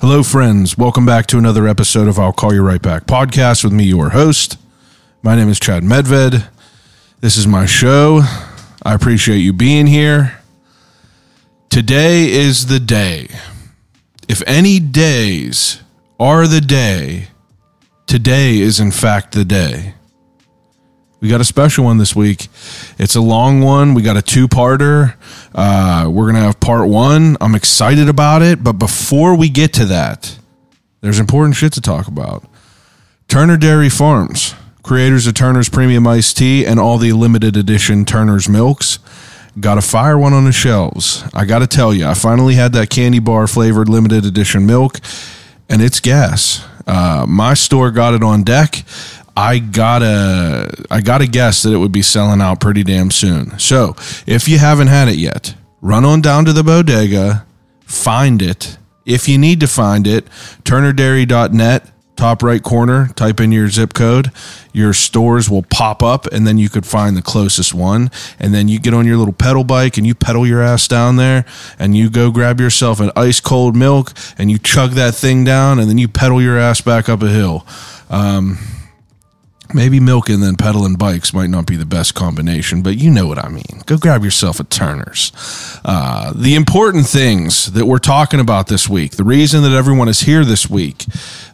Hello, friends. Welcome back to another episode of I'll Call You Right Back podcast with me, your host. My name is Chad Medved. This is my show. I appreciate you being here. Today is the day. If any days are the day, today is in fact the day. We got a special one this week. It's a long one. We got a two parter. Uh, we're going to have part one. I'm excited about it. But before we get to that, there's important shit to talk about. Turner Dairy Farms, creators of Turner's Premium Iced Tea and all the limited edition Turner's Milks, got a fire one on the shelves. I got to tell you, I finally had that candy bar flavored limited edition milk, and it's gas. Uh, my store got it on deck. I gotta I gotta guess that it would be selling out pretty damn soon. So if you haven't had it yet, run on down to the bodega, find it. If you need to find it, turnerdairy.net, top right corner, type in your zip code. Your stores will pop up and then you could find the closest one. And then you get on your little pedal bike and you pedal your ass down there and you go grab yourself an ice cold milk and you chug that thing down and then you pedal your ass back up a hill. Um, Maybe milk and then pedaling bikes might not be the best combination, but you know what I mean. Go grab yourself a Turner's. Uh, the important things that we're talking about this week, the reason that everyone is here this week,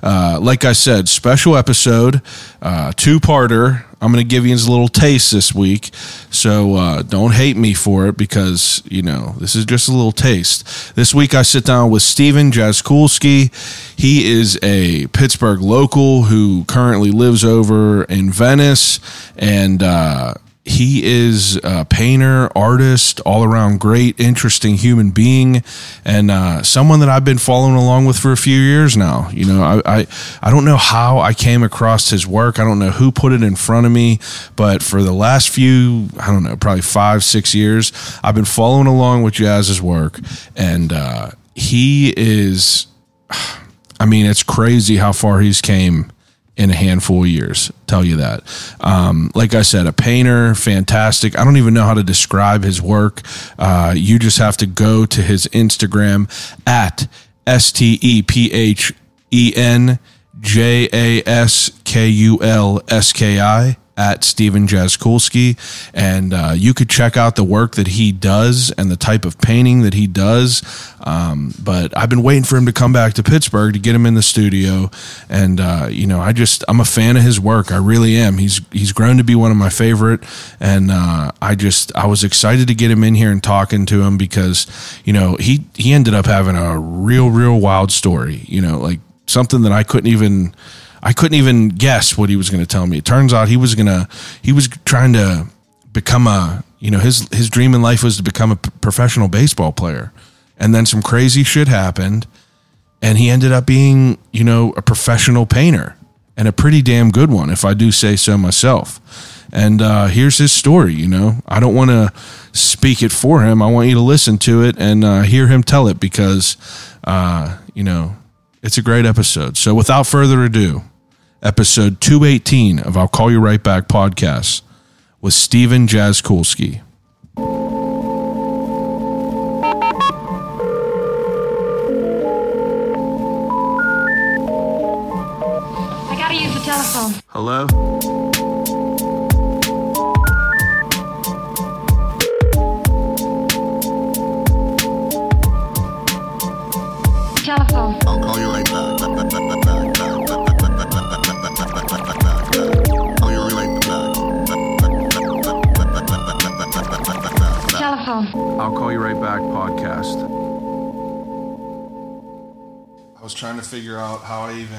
uh, like I said, special episode, uh, two parter. I'm going to give you a little taste this week. So uh, don't hate me for it because, you know, this is just a little taste. This week I sit down with Stephen Jaskulski. He is a Pittsburgh local who currently lives over in Venice. And, uh, he is a painter, artist, all around great, interesting human being, and uh, someone that I've been following along with for a few years now. You know, I, I I don't know how I came across his work. I don't know who put it in front of me, but for the last few, I don't know, probably five, six years, I've been following along with Jazz's work, and uh, he is. I mean, it's crazy how far he's came in a handful of years. Tell you that. Um, like I said, a painter, fantastic. I don't even know how to describe his work. Uh, you just have to go to his Instagram at S T E P H E N J A S K U L S K I at Stephen Jaskulski, and uh, you could check out the work that he does and the type of painting that he does. Um, but I've been waiting for him to come back to Pittsburgh to get him in the studio, and uh, you know, I just I'm a fan of his work. I really am. He's he's grown to be one of my favorite, and uh, I just I was excited to get him in here and talking to him because you know he he ended up having a real real wild story. You know, like something that I couldn't even I couldn't even guess what he was going to tell me. It turns out he was going to he was trying to become a you know his his dream in life was to become a professional baseball player, and then some crazy shit happened, and he ended up being you know a professional painter and a pretty damn good one, if I do say so myself. And uh, here's his story. You know, I don't want to speak it for him. I want you to listen to it and uh, hear him tell it because, uh, you know, it's a great episode. So without further ado, episode 218 of I'll Call You Right Back podcast with Stephen Jaskulski. I gotta use the telephone. Hello? I'll Call You Right Back podcast. I was trying to figure out how I even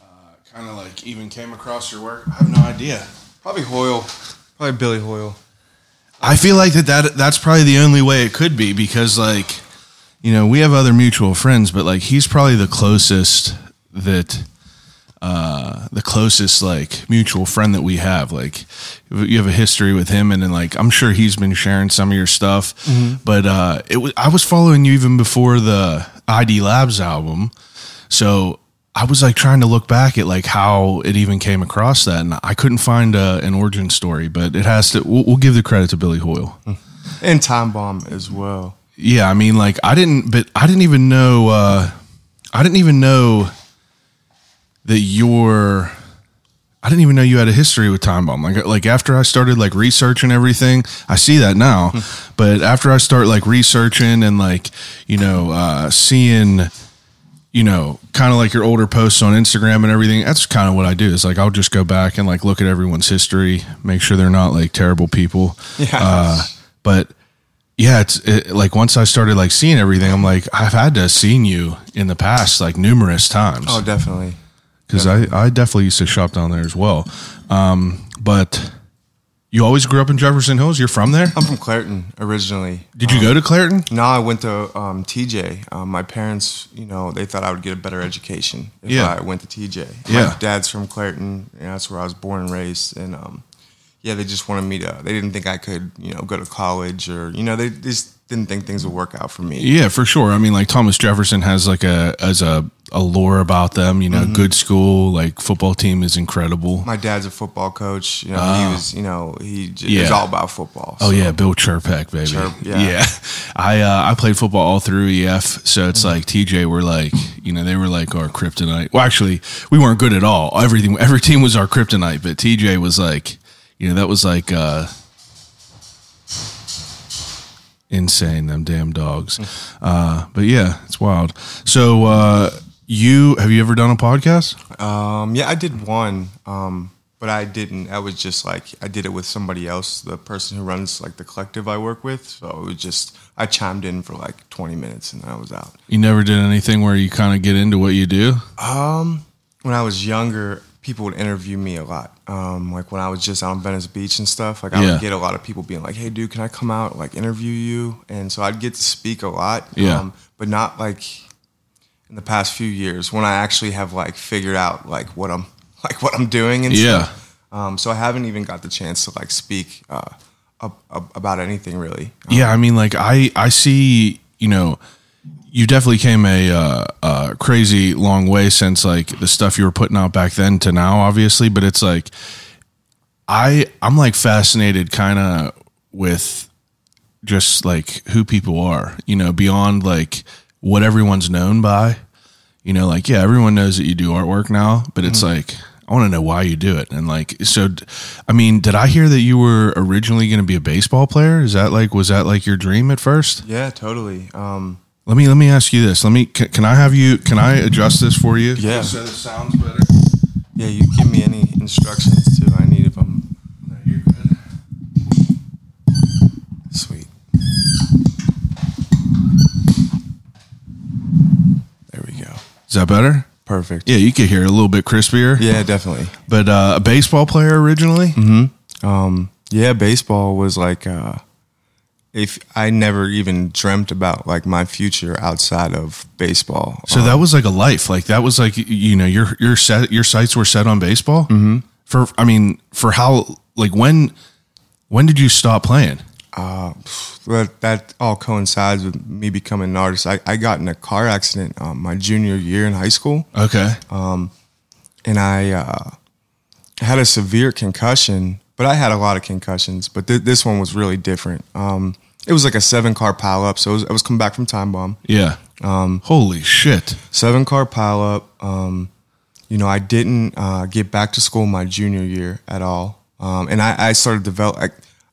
uh, kind of like even came across your work. I have no idea. Probably Hoyle. Probably Billy Hoyle. I feel like that, that that's probably the only way it could be because like you know we have other mutual friends but like he's probably the closest that uh the closest like mutual friend that we have like you have a history with him and then like I'm sure he's been sharing some of your stuff but uh it was I was following you even before the ID Labs album so I was like trying to look back at like how it even came across that, and I couldn't find uh, an origin story. But it has to. We'll, we'll give the credit to Billy Hoyle. And Timebomb as well. Yeah, I mean, like I didn't, but I didn't even know. Uh, I didn't even know that you're. I didn't even know you had a history with Timebomb. Like, like after I started like researching everything, I see that now. but after I start like researching and like you know uh, seeing, you know, kind of like your older posts on Instagram and everything, that's kind of what I do. Is like I'll just go back and like look at everyone's history, make sure they're not like terrible people. Yeah. Uh, but yeah, it's it, like once I started like seeing everything, I'm like I've had to have seen you in the past like numerous times Oh, definitely. Because I, I definitely used to shop down there as well. Um, but you always grew up in Jefferson Hills. You're from there. I'm from Clairton originally. Did you go to Clairton? No, I went to um, TJ. Um, my parents, you know, they thought I would get a better education if Yeah. I went to TJ. Yeah. My dad's from Clairton, and that's where I was born and raised. And um, yeah, they just wanted me to. They didn't think I could, you know, go to college or, you know, they just didn't think things would work out for me. Yeah, for sure. I mean, like Thomas Jefferson has like a as a, a lore about them. You know, good school, like football team is incredible. My dad's a football coach. You know, he was, you know, he j- Ah. Yeah. was all about football. Oh yeah, Bill Cherpak, baby. Chirp, yeah. I uh, I played football all through EF, so it's like TJ were like, you know, they were like our kryptonite. Well, actually, we weren't good at all. Everything, every team was our kryptonite, but TJ was like, you know, that was like uh, insane. Them damn dogs. Uh, but yeah, it's wild. So uh, you have you ever done a podcast? Um, yeah, I did one, um, but I didn't. I was just like I did it with somebody else, the person who runs like the collective I work with. So it was just I chimed in for like 20 minutes and I was out. You never did anything where you kind of get into what you do. Um, when I was younger, people would interview me a lot. Um, like when I was just out on Venice Beach and stuff, like I Yeah. would get a lot of people being like, "Hey, dude, can I come out like interview you?" And so I'd get to speak a lot. Yeah. Um, but not like in the past few years when I actually have like figured out like what I'm like what I'm doing and Yeah. stuff. Um, so I haven't even got the chance to like speak uh, ab- ab- about anything really. Um, Yeah, I mean, like I I see, you know, you definitely came a uh, uh, crazy long way since like the stuff you were putting out back then to now, obviously. But it's like I I'm like fascinated, kind of with just like who people are, you know, beyond like what everyone's known by. You know, like yeah, everyone knows that you do artwork now, but it's like I want to know why you do it. And like, so, I mean, did I hear that you were originally going to be a baseball player? Is that like, was that like your dream at first? Yeah, totally. Um, Let me, let me ask you this. Let me, can, can I have you, can I adjust this for you? Yeah. So it sounds better. yeah, you give me any instructions too. I need if I'm You're good. Sweet. There we go. Is that better? Perfect. Yeah, you could hear it a little bit crispier. Yeah, definitely. But uh, a baseball player originally? Um, yeah, baseball was like uh, if I never even dreamt about like my future outside of baseball. So that was like a life. Like that was like you know your your set your sights were set on baseball. Mm-hmm. For I mean, for how like when when did you stop playing? Uh, that, that all coincides with me becoming an artist. I, I got in a car accident um, my junior year in high school. Okay. and I uh, had a severe concussion, but I had a lot of concussions, but th- this one was really different. Um, it was like a seven car pile up, so it was, I was coming back from Timebomb. Yeah. Um. Holy shit. Seven car pile up. Um, you know, I didn't uh, get back to school my junior year at all, um, and I, I started develop. I,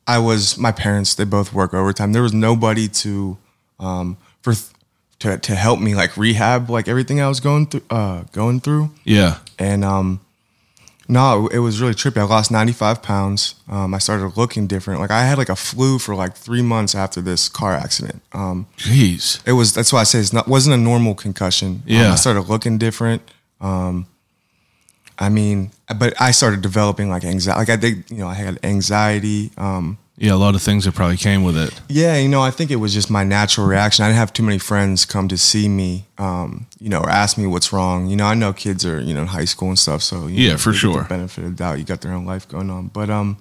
I was my parents. They both work overtime. There was nobody to um, for to to help me like rehab like everything I was going through uh, going through. Yeah. And um, no, it was really trippy. I lost 95 pounds. Um, I started looking different. Like I had like a flu for like three months after this car accident. Um, Jeez. it was that's why I say it's not wasn't a normal concussion. Um, Yeah. I started looking different. Um, I mean, but I started developing like anxiety. Like I think you know I had anxiety. Um, Yeah, a lot of things that probably came with it. yeah, you know, I think it was just my natural reaction. I didn't have too many friends come to see me, um, you know, or ask me what's wrong. You know, I know kids are, you know, in high school and stuff, so you Yeah, know, for sure. The benefit of the doubt, you got their own life going on, but um,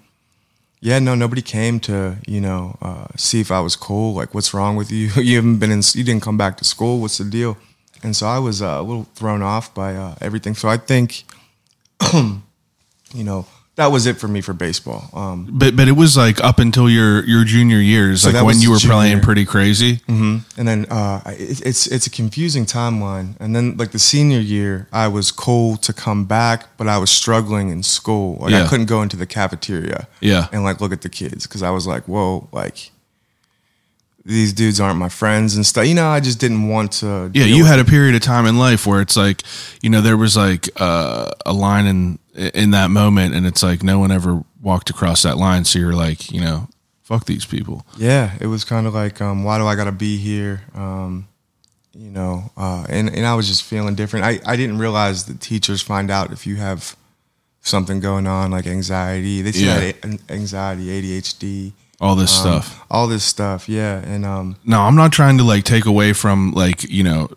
yeah, no, nobody came to, you know, uh, see if I was cool. Like, what's wrong with you? you haven't been in, you didn't come back to school. What's the deal? And so I was uh, a little thrown off by uh, everything. So I think, you know, that was it for me for baseball. Um, But but it was like up until your your junior years, So like when you were junior. playing pretty crazy. and then uh, it, it's it's a confusing timeline. And then like the senior year, I was cool to come back, but I was struggling in school. Like Yeah. I couldn't go into the cafeteria, Yeah. and like look at the kids because I was like, whoa, like these dudes aren't my friends and stuff. You know, I just didn't want to. Yeah, you had a period of time in life where it's like, you know, there was like uh, a line in in that moment, and it's like no one ever walked across that line. So you're like, you know, fuck these people. Yeah, it was kind of like, um, why do I got to be here? Um, you know, uh, and and I was just feeling different. I I didn't realize that teachers find out if you have something going on like anxiety. They see Yeah. that anxiety, ADHD, All this um, stuff. all this stuff. Yeah, and um, No, I'm not trying to like take away from like you know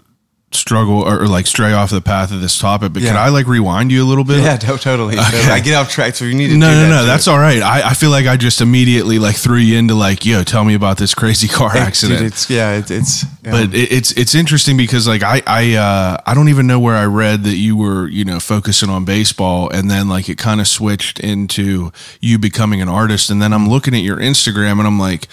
struggle or, or like stray off the path of this topic, but could Yeah. I like rewind you a little bit? yeah, to- totally. I get off track, so you need to. No, no, that no. too. That's all right. I, I feel like I just immediately like threw you into like, yo, tell me about this crazy car Dude, accident. it's yeah, it, it's um, but it, it's it's interesting because like I I uh, I don't even know where I read that you were you know focusing on baseball and then like it kind of switched into you becoming an artist and then I'm looking at your Instagram and I'm like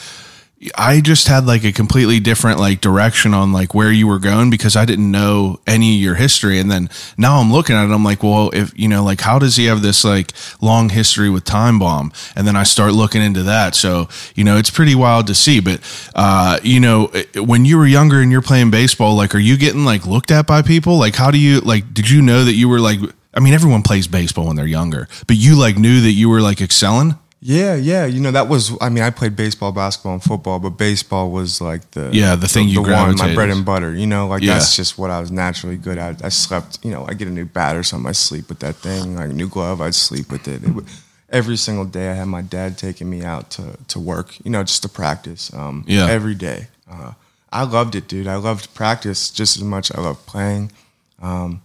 I just had like a completely different like direction on like where you were going because I didn't know any of your history. And then now I'm looking at it I'm like well if you know like how does he have this like long history with Timebomb? And then I start looking into that. So you know it's pretty wild to see. But uh you know when you were younger and you're playing baseball like are you getting like looked at by people? Like how do you like did you know that you were like I mean everyone plays baseball when they're younger but you like knew that you were like excelling Yeah, yeah. You know, that was. I mean, I played baseball, basketball, and football, but baseball was like the Yeah, the thing you one, my bread and butter. You know, like Yeah. that's just what I was naturally good at. I slept. You know, I get a new bat or something, I sleep with that thing. Like a new glove, I'd sleep with it. it would, every single day, I had my dad taking me out to to work. You know, just to practice. Um, Yeah. every day. Uh, I loved it, dude. I loved practice just as much. I loved playing. Um,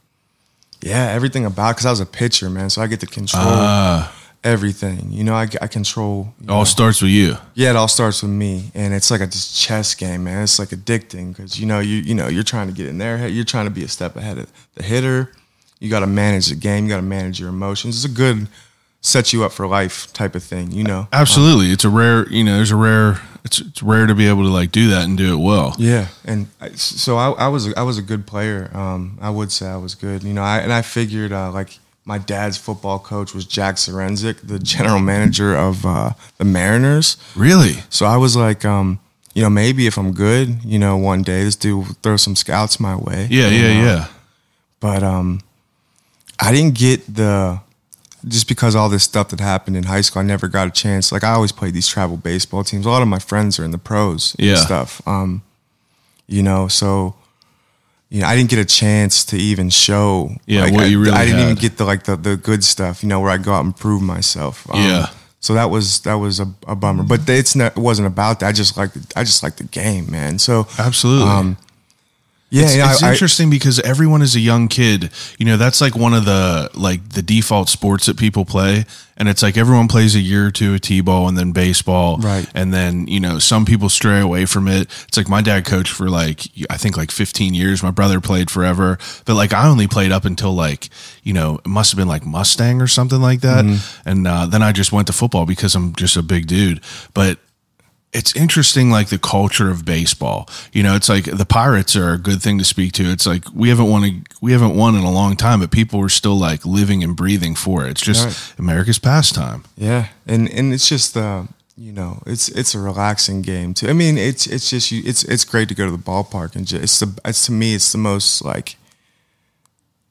yeah, everything about because I was a pitcher, man. So I get to control Ah. Everything. You know, I, I control. you all know, starts with you yeah, it all starts with me, and it's like a just chess game, man. It's like addicting because you know you you know you're trying to get in their head. You're trying to be a step ahead of the hitter. You got to manage the game. You got to manage your emotions. It's a good set you up for life type of thing. You know. Absolutely, it's a rare. You know, there's a rare. It's it's rare to be able to like do that and do it well. Yeah, and I, so I, I was I was a good player. Um, I would say I was good. You know, I, and I figured uh, like my dad's football coach was Jack Zduriencik, the general manager of uh, the Mariners. Really? So I was like, um, you know, maybe if I'm good, you know, one day this dude will throw some scouts my way. Yeah, yeah, uh, yeah. But um, I didn't get the just because all this stuff that happened in high school. I never got a chance. Like I always played these travel baseball teams. A lot of my friends are in the pros Yeah. and stuff. Um, you know, so you know, I didn't get a chance to even show. Yeah, like, what I, you really I didn't even get the like the the good stuff. You know, where I go out and prove myself. Um, Yeah. So that was that was a, a bummer, but it's not, it wasn't about that. I just like I just like the game, man. So Absolutely. um, yeah, it's, yeah, it's I- interesting because everyone is a young kid. You know, that's like one of the like the default sports that people play, and it's like everyone plays a year or two of t-ball and then baseball, Right. And then you know some people stray away from it. It's like my dad coached for like I think like 15 years. My brother played forever, but like I only played up until like you know it must have been like Mustang or something like that, Mm-hmm. and uh, then I just went to football because I'm just a big dude, but it's interesting like the culture of baseball you know it's like the pirates are a good thing to speak to it's like we haven't won a, we haven't won in a long time but people are still like living and breathing for it it's just Right. america's pastime Yeah, and and it's just uh, you know, it's it's a relaxing game too. I mean, it's it's just you, it's it's great to go to the ballpark and just it's the it's to me it's the most like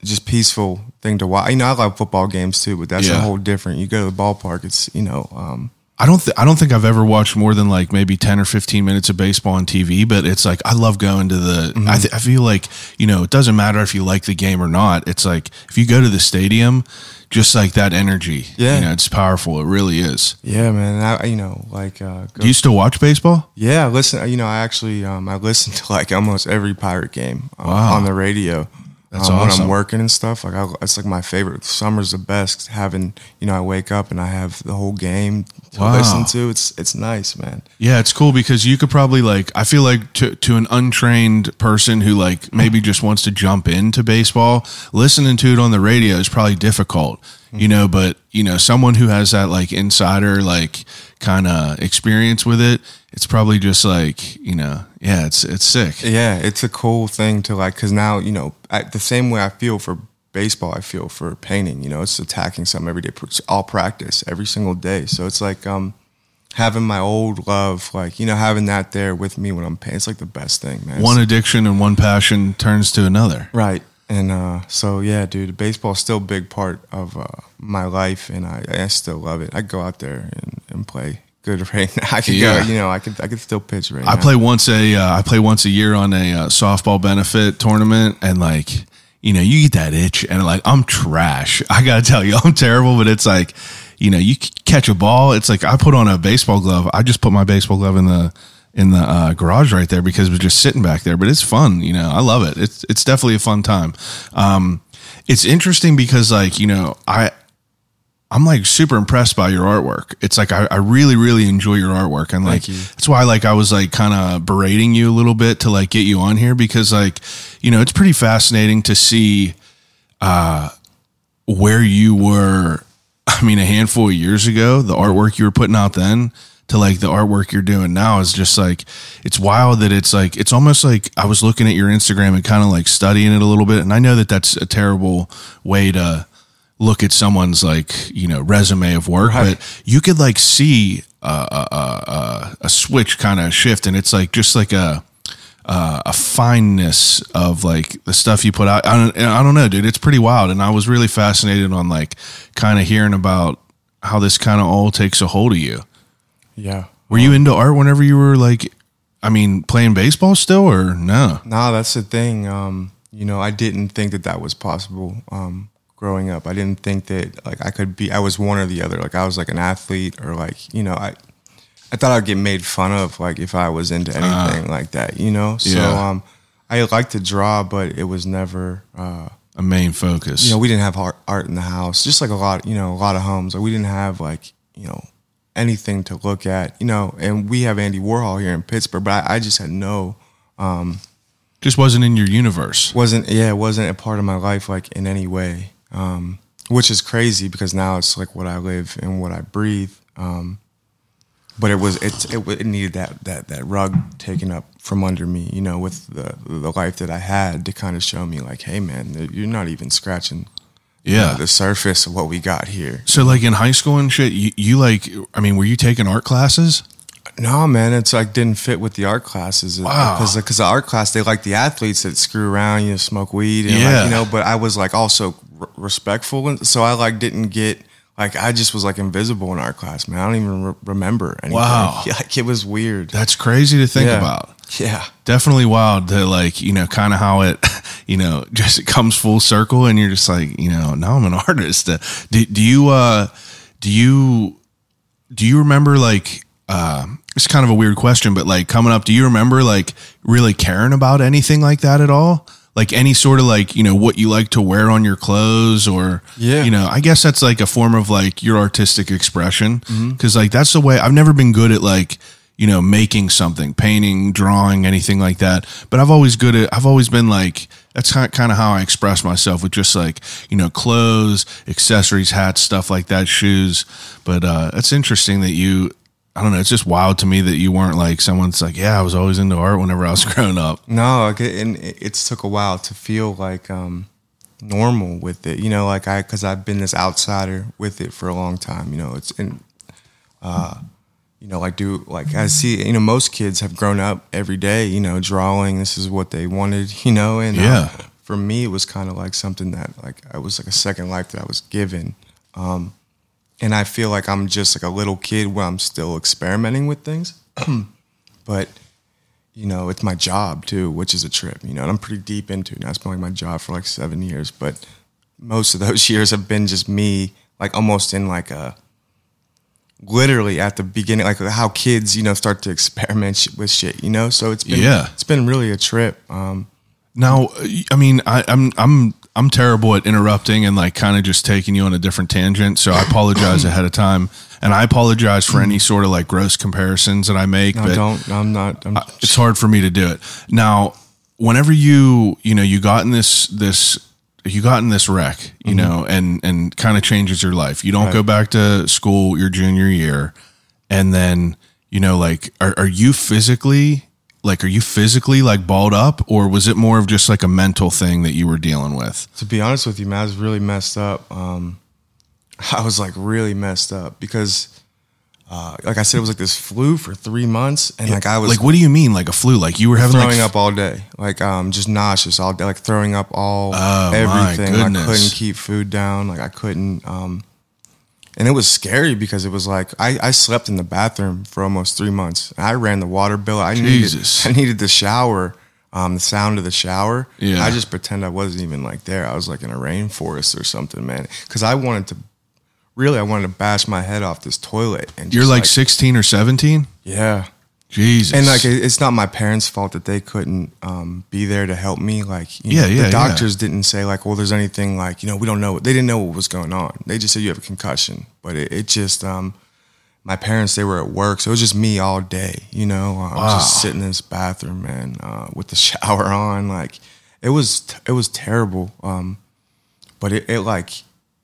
just peaceful thing to watch. You know, I love football games too, but that's Yeah. a whole different. You go to the ballpark, it's you know, um, I don't. Th- I don't think I've ever watched more than like maybe ten or fifteen minutes of baseball on TV. But it's like I love going to the. Mm-hmm. I, th- I feel like you know it doesn't matter if you like the game or not. It's like if you go to the stadium, just like that energy. Yeah. you know it's powerful. It really is. yeah, man. I you know like uh, go, Do you still watch baseball? yeah, listen. You know, I actually um, I listen to like almost every pirate game um, Wow. on the radio. That's um, when. I'm working and stuff. Like I, it's like my favorite. Summer's the best. Having you know, I wake up and I have the whole game to Wow. listen to. It's it's nice, man. Yeah, it's cool because you could probably like I feel like to to an untrained person who like maybe just wants to jump into baseball, listening to it on the radio is probably difficult. you know, but you know, someone who has that like insider like kind of experience with it, it's probably just like, you know, yeah, it's it's sick. Yeah, it's a cool thing to like because now you know I, the same way I feel for baseball, I feel for painting. You know, it's attacking something every day, all practice every single day. So it's like um having my old love, like you know, having that there with me when I'm painting. It's like the best thing, man. One addiction and one passion turns to another. right. And uh, so yeah, dude, baseball's still a big part of uh, my life, and I, I still love it. I go out there and, and play good right now. I could Yeah. go, you know, I could I could still pitch right I now. play once a uh, I play once a year on a uh, softball benefit tournament, and like you know, you get that itch, and like I'm trash. I gotta tell you, I'm terrible. But it's like you know, you catch a ball. It's like I put on a baseball glove. I just put my baseball glove in the in the uh, garage right there because it was just sitting back there. But it's fun. You know, I love it. It's it's definitely a fun time. Um, it's interesting because like you know I I'm like super impressed by your artwork. It's like I, I really, really enjoy your artwork, and like that's why like I was like kind of berating you a little bit to like get you on here because like you know it's pretty fascinating to see uh where you were. I mean, a handful of years ago, the artwork you were putting out then to like the artwork you're doing now is just like it's wild that it's like it's almost like I was looking at your Instagram and kind of like studying it a little bit, and I know that that's a terrible way to look at someone's like you know resume of work, Right. but you could like see a a, a, a switch kind of shift, and it's like just like a uh, a fineness of like the stuff you put out. I don't, I don't know, dude. It's pretty wild, and I was really fascinated on like kind of hearing about how this kind of all takes a hold of you. yeah. Were you into art whenever you were like, I mean, playing baseball still, or no? No, that's the thing. Um, you know, I didn't think that that was possible um, growing up. I didn't think that like I could be. I was one or the other. Like I was like an athlete, or like you know, I I thought I'd get made fun of like if I was into anything like that. You know, so Yeah. um, I like to draw, but it was never. Uh, A main focus. you know, we didn't have art, art in the house, just like a lot, you know, a lot of homes. Like we didn't have like, you know, anything to look at, you know, and we have Andy Warhol here in Pittsburgh, but I, I just had no, just wasn't in your universe. wasn't, yeah, it wasn't a part of my life like in any way, um, which is crazy because now it's like what I live and what I breathe. Um, but it was, it's, it, it needed that, that, that rug taken up from under me, you know, with the, the life that I had to kind of show me like, hey man, you're not even scratching you know, Yeah. the surface of what we got here. So like in high school and shit, you, you like, I mean, were you taking art classes? No, man, it's like didn't fit with the art classes. Wow. Because because the art class they like the athletes that screw around, you know, smoke weed, and Yeah. like, you know. But I was like also r- respectful, and so I like didn't get like I just was like invisible in art class, man. I don't even re- remember anything. Wow. Like it was weird. That's crazy to think Yeah. about. Yeah, Definitely wild to like, you know, kind of how it, you know, just it comes full circle and you're just like, you know, now I'm an artist. Uh, Do, do you, uh, do you, do you remember like, uh, it's kind of a weird question, but like coming up, do you remember like really caring about anything like that at all? Like any sort of like, you know, what you like to wear on your clothes or, Yeah. you know, I guess that's like a form of like your artistic expression. Mm-hmm. Cause like that's the way I've never been good at like, you know, making something, painting, drawing, anything like that. But I've always good at, I've always been like, that's kind of how I express myself with just like, you know, clothes, accessories, hats, stuff like that, shoes. But, uh, it's interesting that you, I don't know, it's just wild to me that you weren't like someone's like, yeah, I was always into art whenever I was growing up. no, like, and it it's took a while to feel like um normal with it. You know, like I because I've been this outsider with it for a long time. You know, it's and uh, you know, like do like I see. You know, most kids have grown up every day. You know, drawing. This is what they wanted. You know, and uh, Yeah. for me, it was kind of like something that like I was like a second life that I was given. Um, and I feel like I'm just like a little kid where I'm still experimenting with things. but you know, it's my job too, which is a trip, you know, and I'm pretty deep into it. Now it's been like my job for like seven years, but most of those years have been just me, like almost in like a, literally at the beginning, like how kids, you know, start to experiment with shit, you know? So it's been, Yeah. it's been really a trip. Um, Now, I mean, I, I'm I'm I'm terrible at interrupting and like kind of just taking you on a different tangent. So I apologize ahead of time, and I apologize for any sort of like gross comparisons that I make. no, but don't, I'm not, I'm, it's hard for me to do it. Now, whenever you you know you got in this this you got in this wreck, you mm-hmm. know, and and kind of changes your life. You don't Right. go back to school your junior year, and then you know, like, are are you physically like, are you physically like balled up, or was it more of just like a mental thing that you were dealing with? To be honest with you, man, I was really messed up. Um, I was like really messed up because, uh, like I said, it was like this flu for three months, and like I was like, what do you mean, like a flu? Like you were having throwing like up all day, like um, just nauseous all day, like throwing up all Oh, everything. I couldn't keep food down, like I couldn't. Um, and it was scary because it was like I, I slept in the bathroom for almost three months. I ran the water bill. I Jesus. needed I needed the shower, um, the sound of the shower. Yeah. I just pretend I wasn't even like there. I was like in a rainforest or something, man. Because I wanted to, really, I wanted to bash my head off this toilet. And you're just, like sixteen or seventeen. yeah. Jesus, And like it's not my parents' fault that they couldn't um, be there to help me. Like, you Yeah, know, yeah, the yeah. doctors didn't say like, well, there's anything like, you know, we don't know. They didn't know what was going on. They just said you have a concussion. But it, it just, um, my parents they were at work, so it was just me all day. You know, I was just sitting in this bathroom, man, uh, with the shower on. Like, it was it was terrible. Um, but it, it like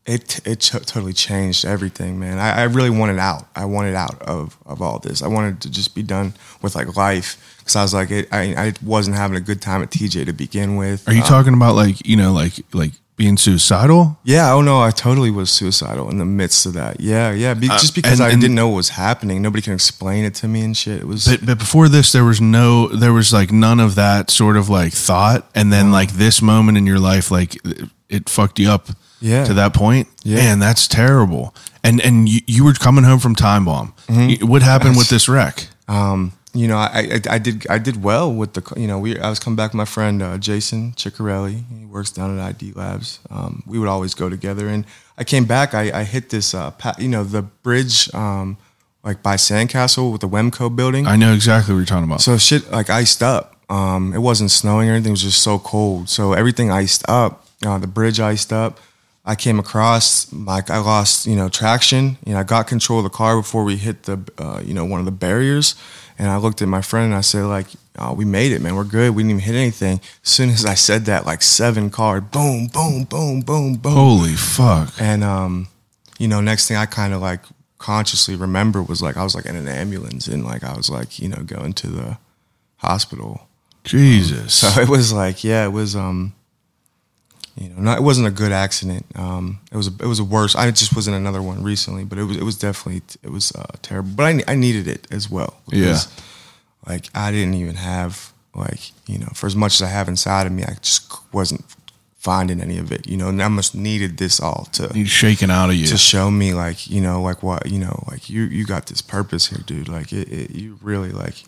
it it t- totally changed everything, man. I, I really wanted out. I wanted out of of all this. I wanted to just be done with like life because I was like, it, I I wasn't having a good time at TJ to begin with. are you Uh, talking about like you know, like like being suicidal? Yeah. Oh no, I totally was suicidal in the midst of that. Yeah, yeah. Be, just because Uh, and- I and- didn't know what was happening. Nobody can explain it to me and shit. It was. But but before this, there was no, there was like none of that sort of like thought, and then like this moment in your life, like it, it fucked you up. Yeah. To that point, Yeah. man, that's terrible. And and you, you were coming home from Timebomb. Mm-hmm. What happened with this wreck? um, you know, I, I I did I did well with the you know we I was coming back with my friend uh, Jason Ciccarelli. He works down at ID Labs. Um, we would always go together, and I came back. I, I hit this uh, pa- you know the bridge um, like by Sandcastle with the Wemco building. I know exactly what you're talking about. So shit like iced up. Um, it wasn't snowing or anything. It was just so cold. So everything iced up. Uh, the bridge iced up. I came across like I lost you know traction. You know I got control of the car before we hit the uh, you know one of the barriers. And I looked at my friend and I said like oh, we made it man. We're good. We didn't even hit anything. As soon as I said that like seven car boom boom boom boom boom. Holy fuck! And um, you know, next thing I kind of like consciously remember was like I was like in an ambulance and like I was like you know going to the hospital. Jesus. So it was like yeah, it was um, you know, not, it wasn't a good accident. Um, it was a, it was a worse. I just was in another one recently, but it was it was definitely it was uh, terrible. But I I needed it as well. Yeah. Like I didn't even have like you know for as much as I have inside of me, I just wasn't finding any of it. You know, and I must needed this all to He's shaking out of you. to show me like you know like what you know like you you got this purpose here dude like it, it you really like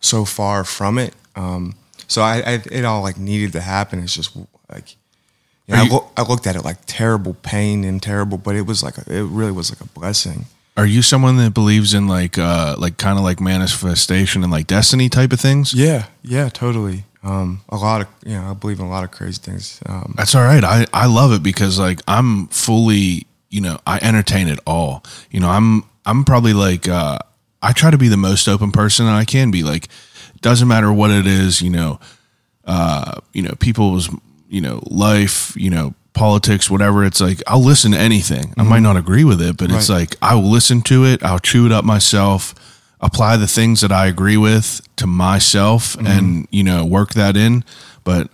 so far from it um so I, I it all like needed to happen it's just like you know, Are I, you- loo- I looked at it like terrible pain and terrible but it was like a, it really was like a blessing Are you someone that believes in like uh like kind of like manifestation and like destiny type of things? yeah yeah totally um a lot of you know I believe in a lot of crazy things um That's all right. I, I love it because like I'm fully, you know, I entertain it all. You know, I'm I'm probably like uh I try to be the most open person I can be. Like doesn't matter what it is, you know, uh, you know, people's, you know, life, you know, politics, whatever. It's like I'll listen to anything. I might mm-hmm. not agree with it, but it's like I will listen to it, I'll chew it up myself, apply the things that I agree with to myself mm-hmm. and, you know, work that in. But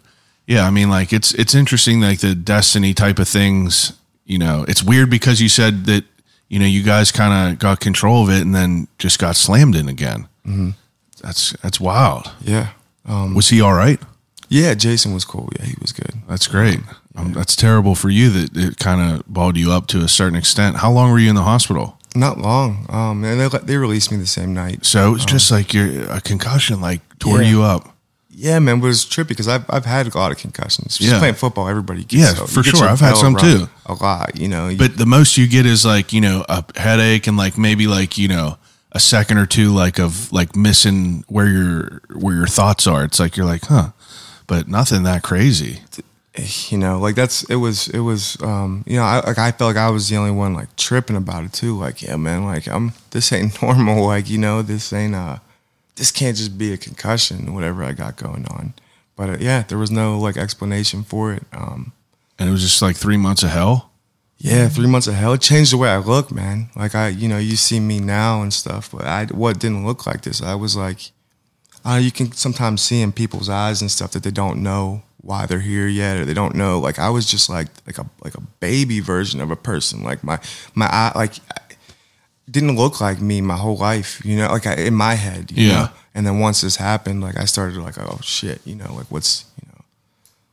yeah, I mean, like it's it's interesting, like the destiny type of things. You know, it's weird because you said that you know you guys kind of got control of it and then just got slammed in again. Mm-hmm. That's that's wild. yeah um Was he all right? Yeah Jason was cool yeah he was good That's great. Um, that's terrible for you that it kind of balled you up to a certain extent. How long were you in the hospital? not long um and they, they released me the same night So it it's just like your a concussion, like tore. Yeah. you up. Yeah, man, it was trippy because I've I've had a lot of concussions. Just Yeah. playing football, everybody gets Yeah, so- for get sure. I've had some too. A lot, you know. You- But the most you get is like you know a headache and like maybe like you know a second or two like of like missing where your where your thoughts are. It's like you're like, huh, but nothing that crazy. you know, like that's it was it was um, you know, I like I felt like I was the only one like tripping about it too. Like, yeah, man, like I'm this ain't normal. Like, you know, this ain't uh this can't just be a concussion, whatever I got going on. but uh, yeah, there was no like explanation for it. Um, And it was just like three months of hell. yeah, three months of hell it changed the way I look, man. Like I, you know, you see me now and stuff, but I what didn't look like this. I was like, uh, you can sometimes see in people's eyes and stuff that they don't know why they're here yet, or they don't know. Like I was just like like a like a baby version of a person. Like my my eye like didn't look like me my whole life. You know, like I, in my head. You Yeah. Know? And then once this happened, like I started like, oh shit, you know, like what's you know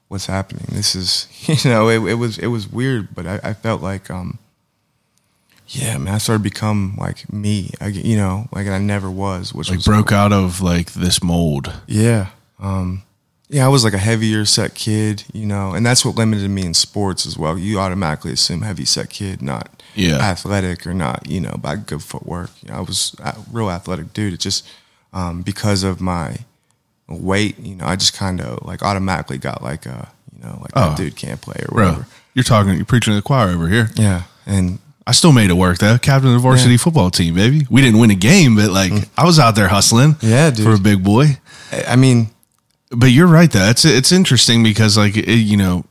what's happening. This is, you know, it, it was it was weird, but I, I felt like, um, yeah, man, I started to become like me, I, you know, like I never was, which Like was broke out of like this mold. Yeah, um, yeah, I was like a heavier set kid, you know, and that's what limited me in sports as well. You automatically assume heavy set kid, not Yeah. athletic or not, you know, by good footwork. You know, I was a real athletic dude. It just um, because of my weight, you know, I just kind of like automatically got like a, you know, like Oh. that dude can't play or Bro, whatever. you're talking, you're preaching to the choir over here. Yeah, and I still made it work though. Captain of the varsity Yeah. football team, baby. We didn't win a game, but like mm. I was out there hustling. Yeah, dude. For a big boy. I I mean, But you're right though. It's it's interesting because like it, you know,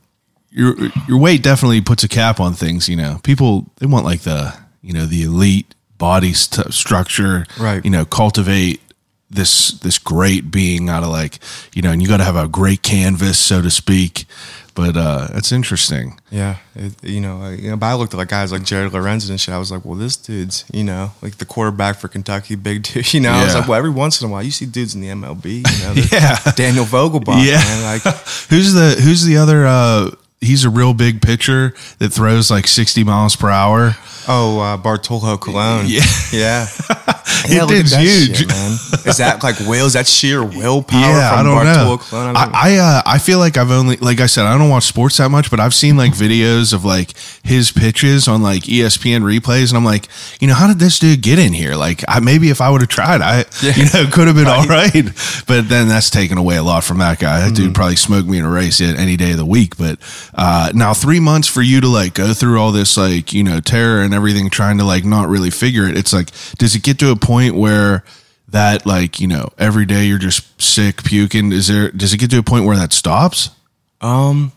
your your weight definitely puts a cap on things. You know, people they want like the you know the elite body st- structure. Right. You know, cultivate this this great being out of like you know, and you got to have a great canvas, so to speak. But uh that's interesting. Yeah, it, you know, I, you know, but I looked at like guys like Jared Lorenzen and shit. I was like, well, this dude's, you know, like the quarterback for Kentucky, big dude. You know, I was like, well, every once in a while, you see dudes in the MLB. You know, Yeah. Daniel Vogelbach. Yeah. man, like Who's the Who's the other? uh He's a real big pitcher that throws like sixty miles per hour. oh, uh, Bartolo Colon. Yeah. yeah, He look at did's that huge. shit, man. Is that like will? Is that sheer willpower yeah, from I don't Bartolo know. Colon? I I, uh, I feel like I've only like I said I don't watch sports that much, but I've seen like videos of like his pitches on like ESPN replays, and I'm like, you know, how did this dude get in here? Like, I, maybe if I would have tried, I you know could have been all right. But then that's taken away a lot from that guy. That Mm-hmm. dude probably smoked me in a race at any day of the week. But uh, now three months for you to like go through all this like you know terror and everything, trying to like not really figure it. It's like, does it get to a point where that like you know every day you're just sick puking is there does it get to a point where that stops Um,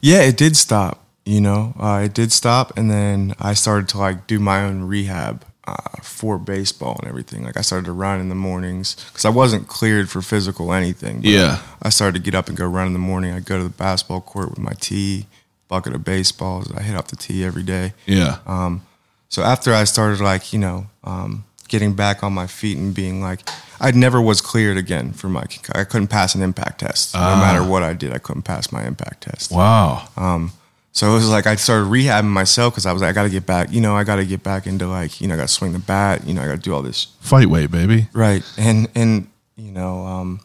yeah, it did stop. You know, uh, it did stop, and then I started to like do my own rehab uh, for baseball and everything. Like I started to run in the mornings because I wasn't cleared for physical anything. but Yeah. I started to get up and go run in the morning. I'd go to the basketball court with my tee, bucket of baseballs. I hit off the tee every day. yeah Um, so after I started like, you know, um, getting back on my feet and being like, I never was cleared again for my, I couldn't pass an impact test. No matter what I did, I couldn't pass my impact test. wow Um, so it was like I started rehabbing myself because I was like, I got to get back, you know, I got to get back into like, you know, I got to swing the bat, you know, I got to do all this. fight weight baby Right. And, and, you know, um,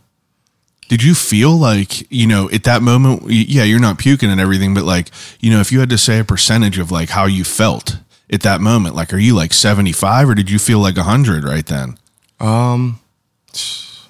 did you feel like you know at that moment yeah you're not puking and everything but like you know if you had to say a percentage of like how you felt at that moment like are you like 75 or did you feel like 100 right then um,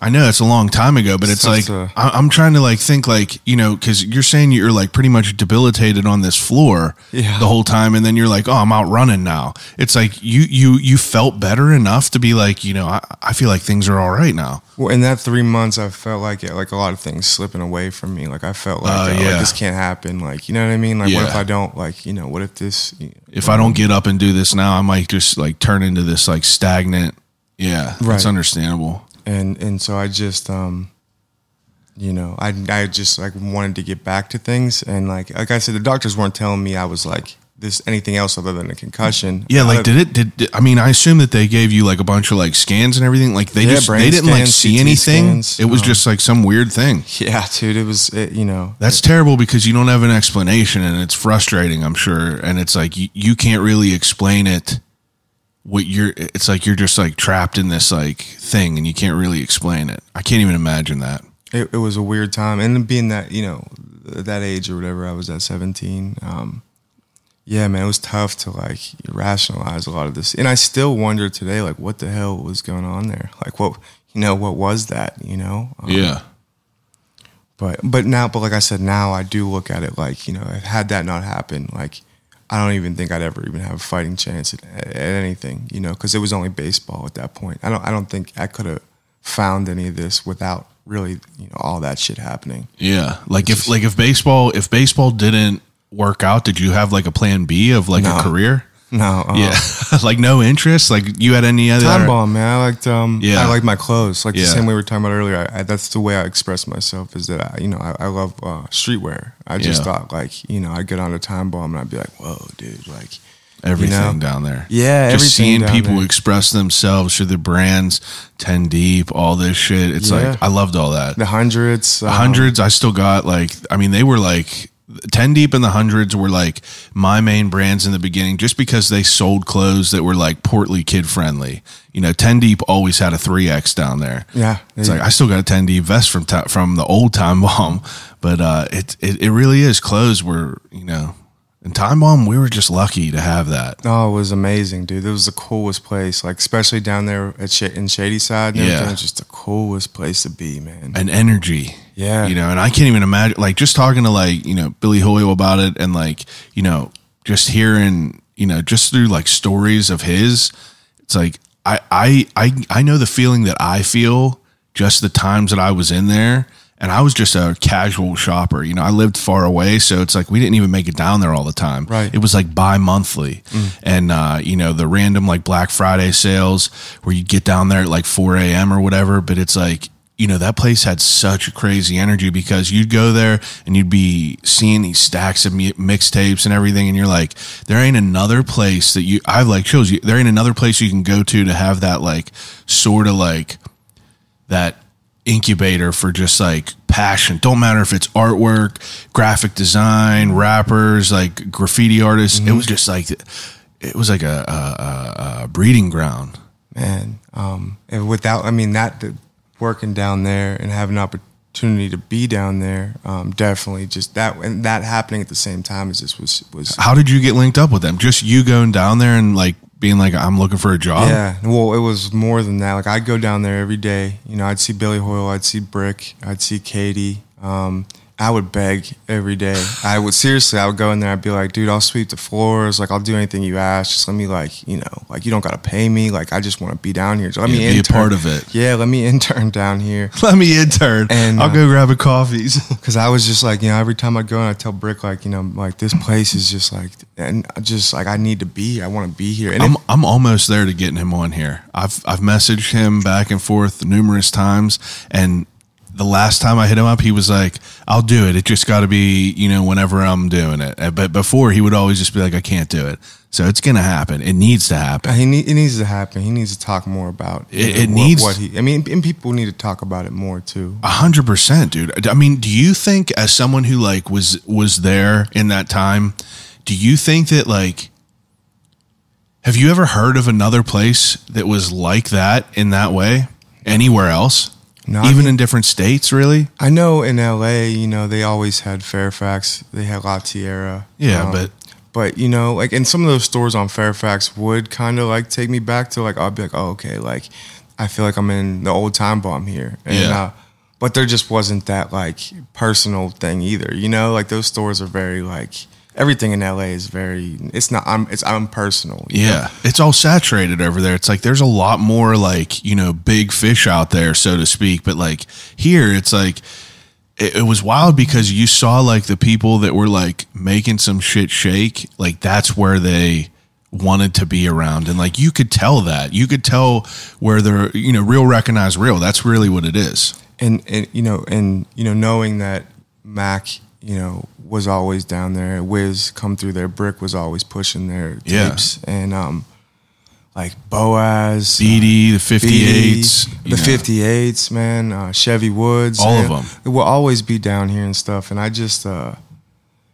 I know it's a long time ago, but it's like I- I'm trying to like think like you know because you're saying you're like pretty much debilitated on this floor Yeah. the whole time, and then you're like, oh, I'm out running now. It's like you you you felt better enough to be like, you know, I, I feel like things are all right now. well, in that three months, I felt like it, like a lot of things slipping away from me. Like I felt like, Uh, uh, like, this can't happen. Like, you know what I mean? Like, what if Yeah. I don't like, you know, what if this, If I don't get up and do this now, I might just like turn into this like stagnant. Yeah, that's understandable. And and so I just um you know I I just like wanted to get back to things and like like I said the doctors weren't telling me I was like this anything else other than a concussion Yeah, like did it? Did, did- I mean? I assume that they gave you like a bunch of like scans and everything. Like they Yeah, just they didn't like see CT anything. scans, it was um, just like some weird thing. yeah dude it was it, you know That's terrible because you don't have an explanation and it's frustrating, I'm sure. And it's like you, you can't really explain it. What you're, it's like you're just like trapped in this like thing and you can't really explain it. I can't even imagine that. it, it was a weird time and being that you know that age or whatever I was at 17 um yeah man it was tough to like rationalize a lot of this and I still wonder today like what the hell was going on there like what you know what was that you know Um, Yeah. But but now, but like I said, now I do look at it like you know, had that not happened, like I don't even think I'd ever even have a fighting chance at, at anything, you know, because it was only baseball at that point. I don't I don't think I could have found any of this without really you know all that shit happening. Yeah. Like if like if baseball if baseball didn't work out, did you have like a plan B of like No. a career? No, uh, Yeah. like no interest? Like you had any other Timebomb, man. I liked um, Yeah. I like my clothes. Like Yeah. the same way we were talking about earlier. I, I, that's the way I express myself. Is that I, you know, I, I love uh, streetwear. I just Yeah. thought like, you know, I'd get on a Timebomb and I'd be like, whoa, dude, like, everything you know? down there. Yeah, Just seeing people there. express themselves through the brands, ten deep, all this shit. It's Yeah. like I loved all that. the hundreds, um, hundreds i still got like i mean they were like 10 deep in the hundreds were like my main brands in the beginning just because they sold clothes that were like portly kid friendly you know 10 deep always had a 3x down there Yeah, it's like i still got a 10 deep vest from from the old Timebomb but uh it, it it really is clothes were you know in Timebomb we were just lucky to have that Oh, it was amazing, dude. It was the coolest place, like especially down there at Sh- in Shadyside. Yeah. everything. It was just the coolest place to be, man. and energy. Yeah. You know, and I can't even imagine like just talking to like, you know, Billy Hoyle about it and like, you know, just hearing, you know, just through like stories of his, it's like I I I I know the feeling that I feel just the times that I was in there and I was just a casual shopper. You know, I lived far away, so it's like we didn't even make it down there all the time. Right. It was like bi-monthly. And uh, you know, the random like Black Friday sales where you get down there at like 4 a.m. or whatever, but it's like you know that place had such a crazy energy because you'd go there and you'd be seeing these stacks of mixtapes and everything and you're like there ain't another place that you i've like shows you there ain't another place you can go to to have that like sort of like that incubator for just like passion. Don't matter if it's artwork graphic design rappers like graffiti artists. It was just like it was like a, a, a, a breeding ground. Man. Um, and without, I mean, that the, working down there and having an opportunity to be down there, um, definitely just that and that happening at the same time as this was was How did you get linked up with them? Just you going down there and like being like, I'm looking for a job. Yeah, well, it was more than that. Like I'd go down there every day. You know, I'd see Billy Hoyle, I'd see Brick, I'd see Katie. Um, I would beg every day. I would seriously. I would go in there. I'd be like, dude, I'll sweep the floors. Like I'll do anything you ask. Just let me like, you know, like you don't gotta pay me. Like I just want to be down here. Just let Yeah, me be a part of it. Yeah, let me intern down here. Let me intern And, I'll uh, go grab a coffees. Cause I was just like, you know, every time I go and I tell Brick, like, you know, like this place is just like, and I just like I need to be. I want to be here. And I'm it- I'm almost there to getting him on here. I've I've messaged him back and forth numerous times, and the last time I hit him up, he was like, "I'll do it. It just got to be you know whenever I'm doing it." But before he would always just be like, "I can't do it." So it's gonna happen. It needs to happen. He need, it needs to happen. He needs to talk more about It- it what, needs- what he. I mean, and people need to talk about it more too. A hundred percent, dude. I mean, do you think as someone who like was was there in that time, do you think that like have you ever heard of another place that was like that in that way anywhere else? No, I Even mean- in different states, really? I know in L.A., you know, they always had Fairfax. They had La Tierra. Yeah, but- but you know, like, and some of those stores on Fairfax would kind of like take me back to like I'll be like, oh, okay, like I feel like I'm in the old Timebomb here. And, Yeah. Uh, but there just wasn't that like personal thing either. You know, like those stores are very like everything in LA is very. It's not. I'm. It's unpersonal. you know? Yeah, it's all saturated over there. It's like there's a lot more like you know big fish out there, so to speak. But like here, it's like it, it was wild because you saw like the people that were like making some shit shake. Like that's where they wanted to be around, and like you could tell that. You could tell where they're you know real recognize real. That's really what it is. and and you know and you know knowing that Mac you know was always down there Wiz come through there Brick was always pushing their Yeah. tapes and um like Boaz BD, the BD, 58s, the know. 58s man uh, Chevy Woods All of them. it will always be down here and stuff and I just uh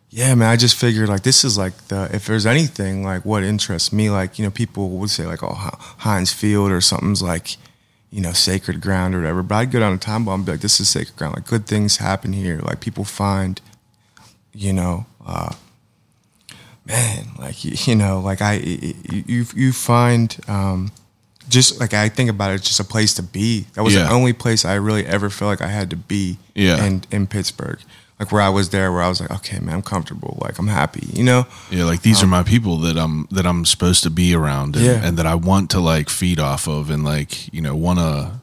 yeah man I just figured like this is like the if there's anything like what interests me like you know people would say like oh Heinz Field or something's like you know, sacred ground or whatever. But I'd go down to Timebomb and be like, this is sacred ground. Like good things happen here. Like people find, you know, uh, man, like you, you know, like I you you, find um, just like I think about it, it's just a place to be. That was Yeah. the only place I really ever felt like I had to be. Yeah. in in Pittsburgh. Like where I was there, where I was like, okay, man, I'm comfortable. Like I'm happy. You know. Yeah, like these are my people that I'm that I'm supposed to be around and, Yeah. and that I want to like feed off of and like, you know, wanna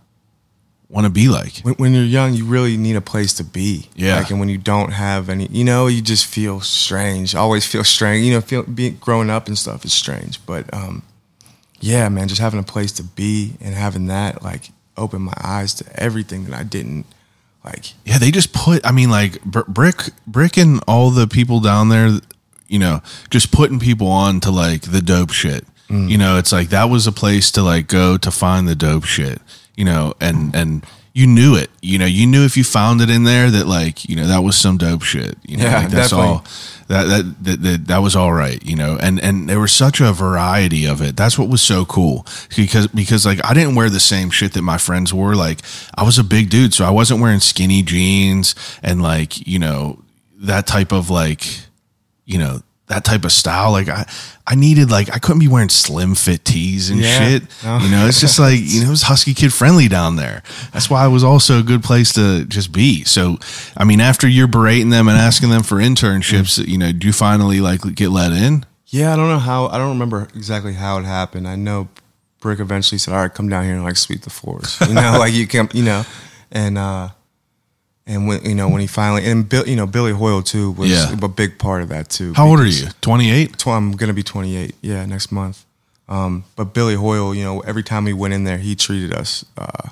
want to be like. when, when you're young, you really need a place to be. Yeah. Like, and when you don't have any, you know, you just feel strange. Always feel strange. You know, feel being growing up and stuff is strange. But um, yeah, man, just having a place to be and having that like open my eyes to everything that I didn't like. Yeah, they just put. I mean, like Br- Brick, Brick, and all the people down there. You know, just putting people on to like the dope shit. Mm. You know, it's like that was a place to like go to find the dope shit. You know, and and you knew it. You know, you knew if you found it in there that like you know that was some dope shit. You know, Yeah, like that's definitely. all. That, that that that that was all right. You know, and and there was such a variety of it. That's what was so cool because because like I didn't wear the same shit that my friends wore. Like I was a big dude, so I wasn't wearing skinny jeans and like you know that type of like you know that type of style like i i needed like i couldn't be wearing slim fit tees and Yeah. shit you know it's just like you know it was husky kid friendly down there that's why it was also a good place to just be so i mean after you're berating them and asking them for internships you know do you finally like get let in Yeah, I don't know how. I don't remember exactly how it happened. I know Brick eventually said, "All right, come down here and like sweep the floors." You know, like you can, you know, and uh, and when you know when he finally and Bill, you know, Billy Hoyle too was Yeah. a big part of that too. how old are you 28 tw- I'm gonna be 28. Yeah, next month. Um, but Billy Hoyle, you know, every time we went in there, he treated us uh,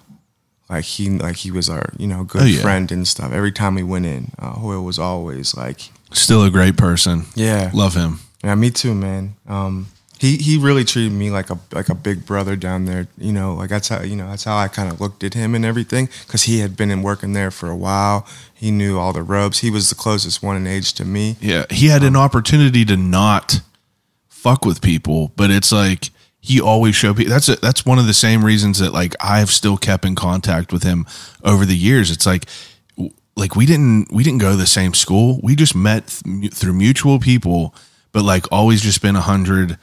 like he like he was our you know good Oh, yeah. friend and stuff. Every time we went in, uh, Hoyle was always like, still a great person yeah, love him yeah, me too, man. Um, he he really treated me like a like a big brother down there. You know, like that's how you know that's how I kind of looked at him and everything because he had been in working there for a while. He knew all the ropes. He was the closest one in age to me. Yeah, he had an um, opportunity to not fuck with people, but it's like he always showed people. That's a, that's one of the same reasons that like I've still kept in contact with him over the years. It's like like we didn't we didn't go to the same school. We just met th- through mutual people, but like always just been a hundred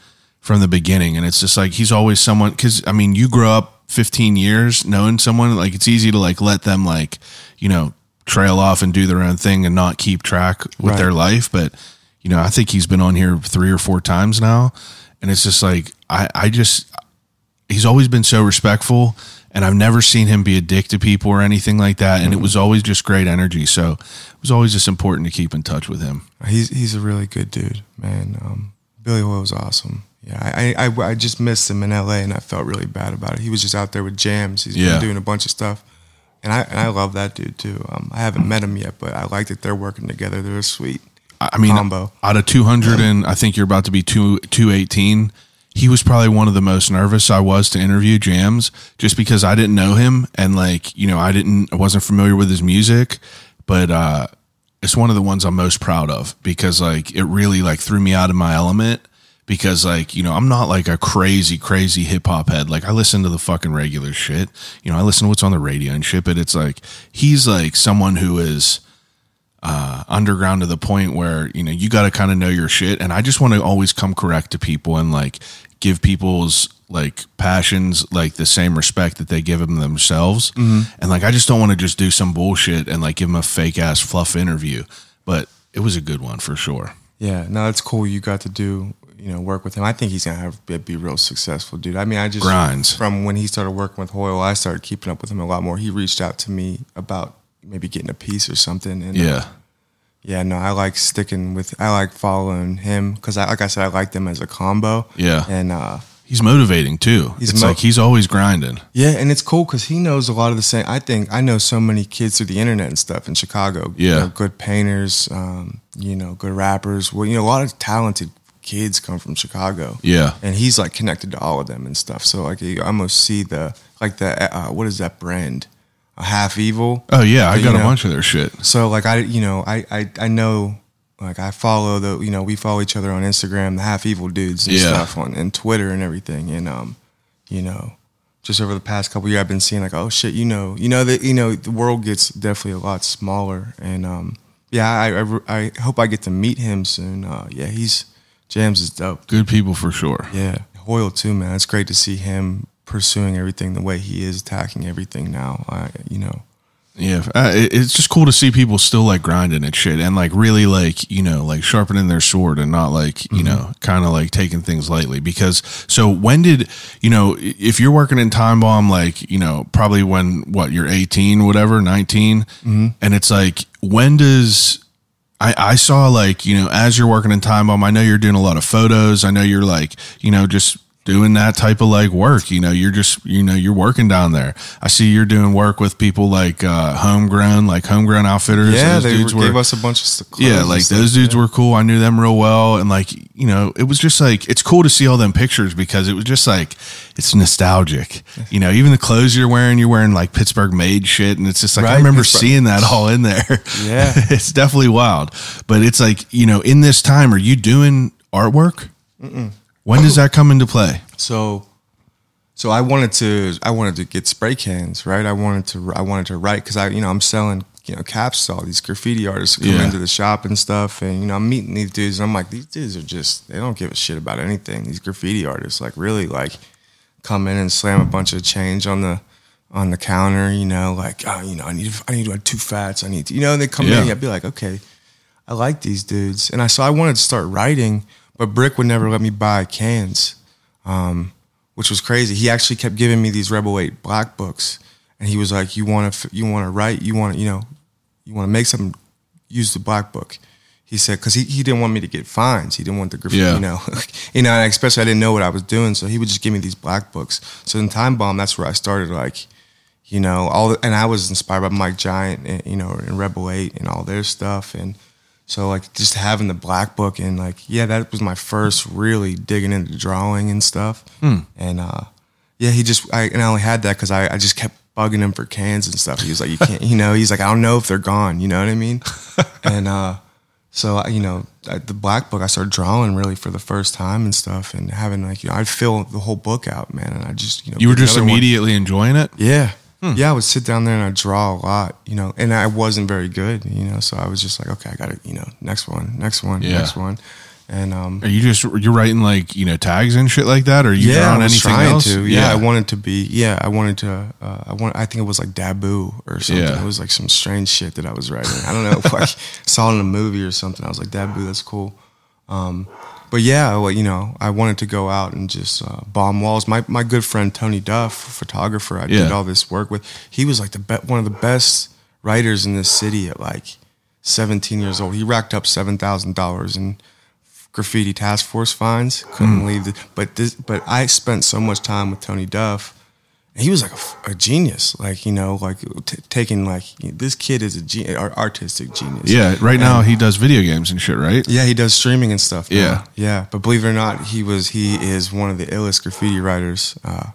from the beginning. And it's just like he's always someone because I mean you grow up 15 years knowing someone like it's easy to like let them like you know trail off and do their own thing and not keep track with Right. their life but you know i think he's been on here three or four times now and it's just like i i just he's always been so respectful and i've never seen him be a dick to people or anything like that and it was always just great energy so it was always just important to keep in touch with him He's he's a really good dude, man. Um, Billy Hoyle was awesome. Yeah, I, I I just missed him in L.A. and I felt really bad about it. He was just out there with jams. He's Yeah. been doing a bunch of stuff, and I and I love that dude too. Um, I haven't met him yet, but I like that they're working together. They're a sweet. I mean, Combo. out of 200 and I think you're about to be two, 218, he was probably one of the most nervous I was to interview Jams just because I didn't know him and like, you know, I didn't, I wasn't familiar with his music, but, uh, it's one of the ones I'm most proud of because like it really like threw me out of my element because like, you know, I'm not like a crazy, crazy hip hop head. Like I listen to the fucking regular shit. You know, I listen to what's on the radio and shit, but it's like he's like someone who is uh, underground to the point where you know you got to kind of know your shit and i just want to always come correct to people and like give people's like passions like the same respect that they give them themselves and like i just don't want to just do some bullshit and like give them a fake ass fluff interview but it was a good one for sure Yeah, no, that's cool. You got to do you know work with him. I think he's gonna have be, be real successful, dude. I mean, I just Grinds. from when he started working with Hoyle, I started keeping up with him a lot more. He reached out to me about maybe getting a piece or something. And uh, yeah yeah, no, I like sticking with. I like following him because, I, like I said, I like them as a combo. Yeah. and uh, he's motivating too He's it's mo- like he's always grinding yeah, and it's cool because he knows a lot of the same. I think I know so many kids through the internet and stuff in Chicago. you Yeah. know, good painters, um, you know, good rappers. Well, you know, a lot of talented kids come from Chicago. yeah and he's like connected to all of them and stuff. So like you almost see the like the uh, what is that brand? A half evil. oh yeah i got a bunch of their shit So like I you know I I I know like I follow the you know we follow each other on Instagram, the half evil dudes and Yeah. stuff on and Twitter and everything, and um you know just over the past couple years I've been seeing like oh shit you know you know that you know the world gets definitely a lot smaller and um yeah I I, I hope I get to meet him soon. Uh, yeah, he's Jams is dope. good people for sure Yeah, Hoyle too, man. It's great to see him pursuing everything the way he is, attacking everything now. I, you know, Yeah, uh, it's just cool to see people still like grinding and shit, and like really like you know like sharpening their sword and not like you mm-hmm. know kind of like taking things lightly. Because so when did you know if you're working in Timebomb like you know probably when what you're 18 whatever 19 mm-hmm. and it's like when does I, I saw like you know as you're working in Timebomb i know you're doing a lot of photos. I know you're like you know just doing that type of like work. You know you're just you know you're working down there. I see you're doing work with people like uh homegrown like homegrown outfitters. Yeah, Those they dudes were, gave us a bunch of yeah like stuff, those dudes yeah. were cool. I knew them real well. And like you know it was just like it's cool to see all them pictures because it was just like it's nostalgic. You know even the clothes you're wearing you're wearing like pittsburgh made shit. And it's just like i remember Pittsburgh. seeing that all in there. Yeah. it's definitely wild. But it's like you know in this time are you doing artwork when does that come into play So, so I wanted to, I wanted to get spray cans, right? I wanted to, I wanted to write because I, you know, I'm selling, you know, caps to all these graffiti artists come Yeah. into the shop and stuff, and you know, I'm meeting these dudes, and I'm like, these dudes are just, they don't give a shit about anything. These graffiti artists, like, really, like, come in and slam a bunch of change on the. On the counter, you know, like, oh, you know, I need, I need to two fats. I need, to, you know, and they come Yeah. in. I'd be like, okay, I like these dudes, and I so I wanted to start writing, but Brick would never let me buy cans, um, which was crazy. He actually kept giving me these Rebel8 black books, and he was like, "You want to, you want to write, you want to, you know, you want to make something, use the black book." He said because he, he didn't want me to get fines. He didn't want the graffiti, Yeah. you know, you know. And especially I didn't know what I was doing, so he would just give me these black books. So in Timebomb, that's where I started, like you know, all the, and I was inspired by Mike Giant, and, you know, and Rebel8 and all their stuff, and so like just having the black book and like yeah, that was my first really digging into drawing and stuff, and uh, yeah, he just I and I only had that because I, I just kept bugging him for cans and stuff. He was like, you can't, you know, he's like, I don't know if they're gone, you know what I mean, and uh, so I- you know, I- the black book, I started drawing really for the first time and stuff, and having like you know, I'd fill the whole book out, man, and I just you know, you were just another one. immediately enjoying it Yeah. Hmm. Yeah, I would sit down there and I'd draw a lot, you know, and I wasn't very good, you know, so I was just like, okay, I got to, you know, next one, next one, Yeah. next one. And um are you just you're writing like you know tags and shit like that or are you yeah, drawing I was anything trying else to. Yeah, I wanted to be. Yeah, I wanted to. Uh, I want. I think it was like Daboo or something. Yeah. It was like some strange shit that I was writing. I don't know. if I saw it in a movie or something. I was like Daboo. That's cool. Um, but yeah, well, you know, I wanted to go out and just uh, bomb walls. My my good friend Tony Duff, photographer, I did all this work with. He was like the be- one of the best writers in this city at like 17 years old. He racked up seven thousand dollars in graffiti task force fines. Couldn't leave the. But this, but I spent so much time with Tony Duff. And he was like a genius, like you know, like t- taking like this kid is a artistic genius. yeah right now And- he does video games and shit right yeah, he does streaming and stuff. now. Yeah. yeah. But believe it or not, he was he is one of the illest graffiti writers, uh,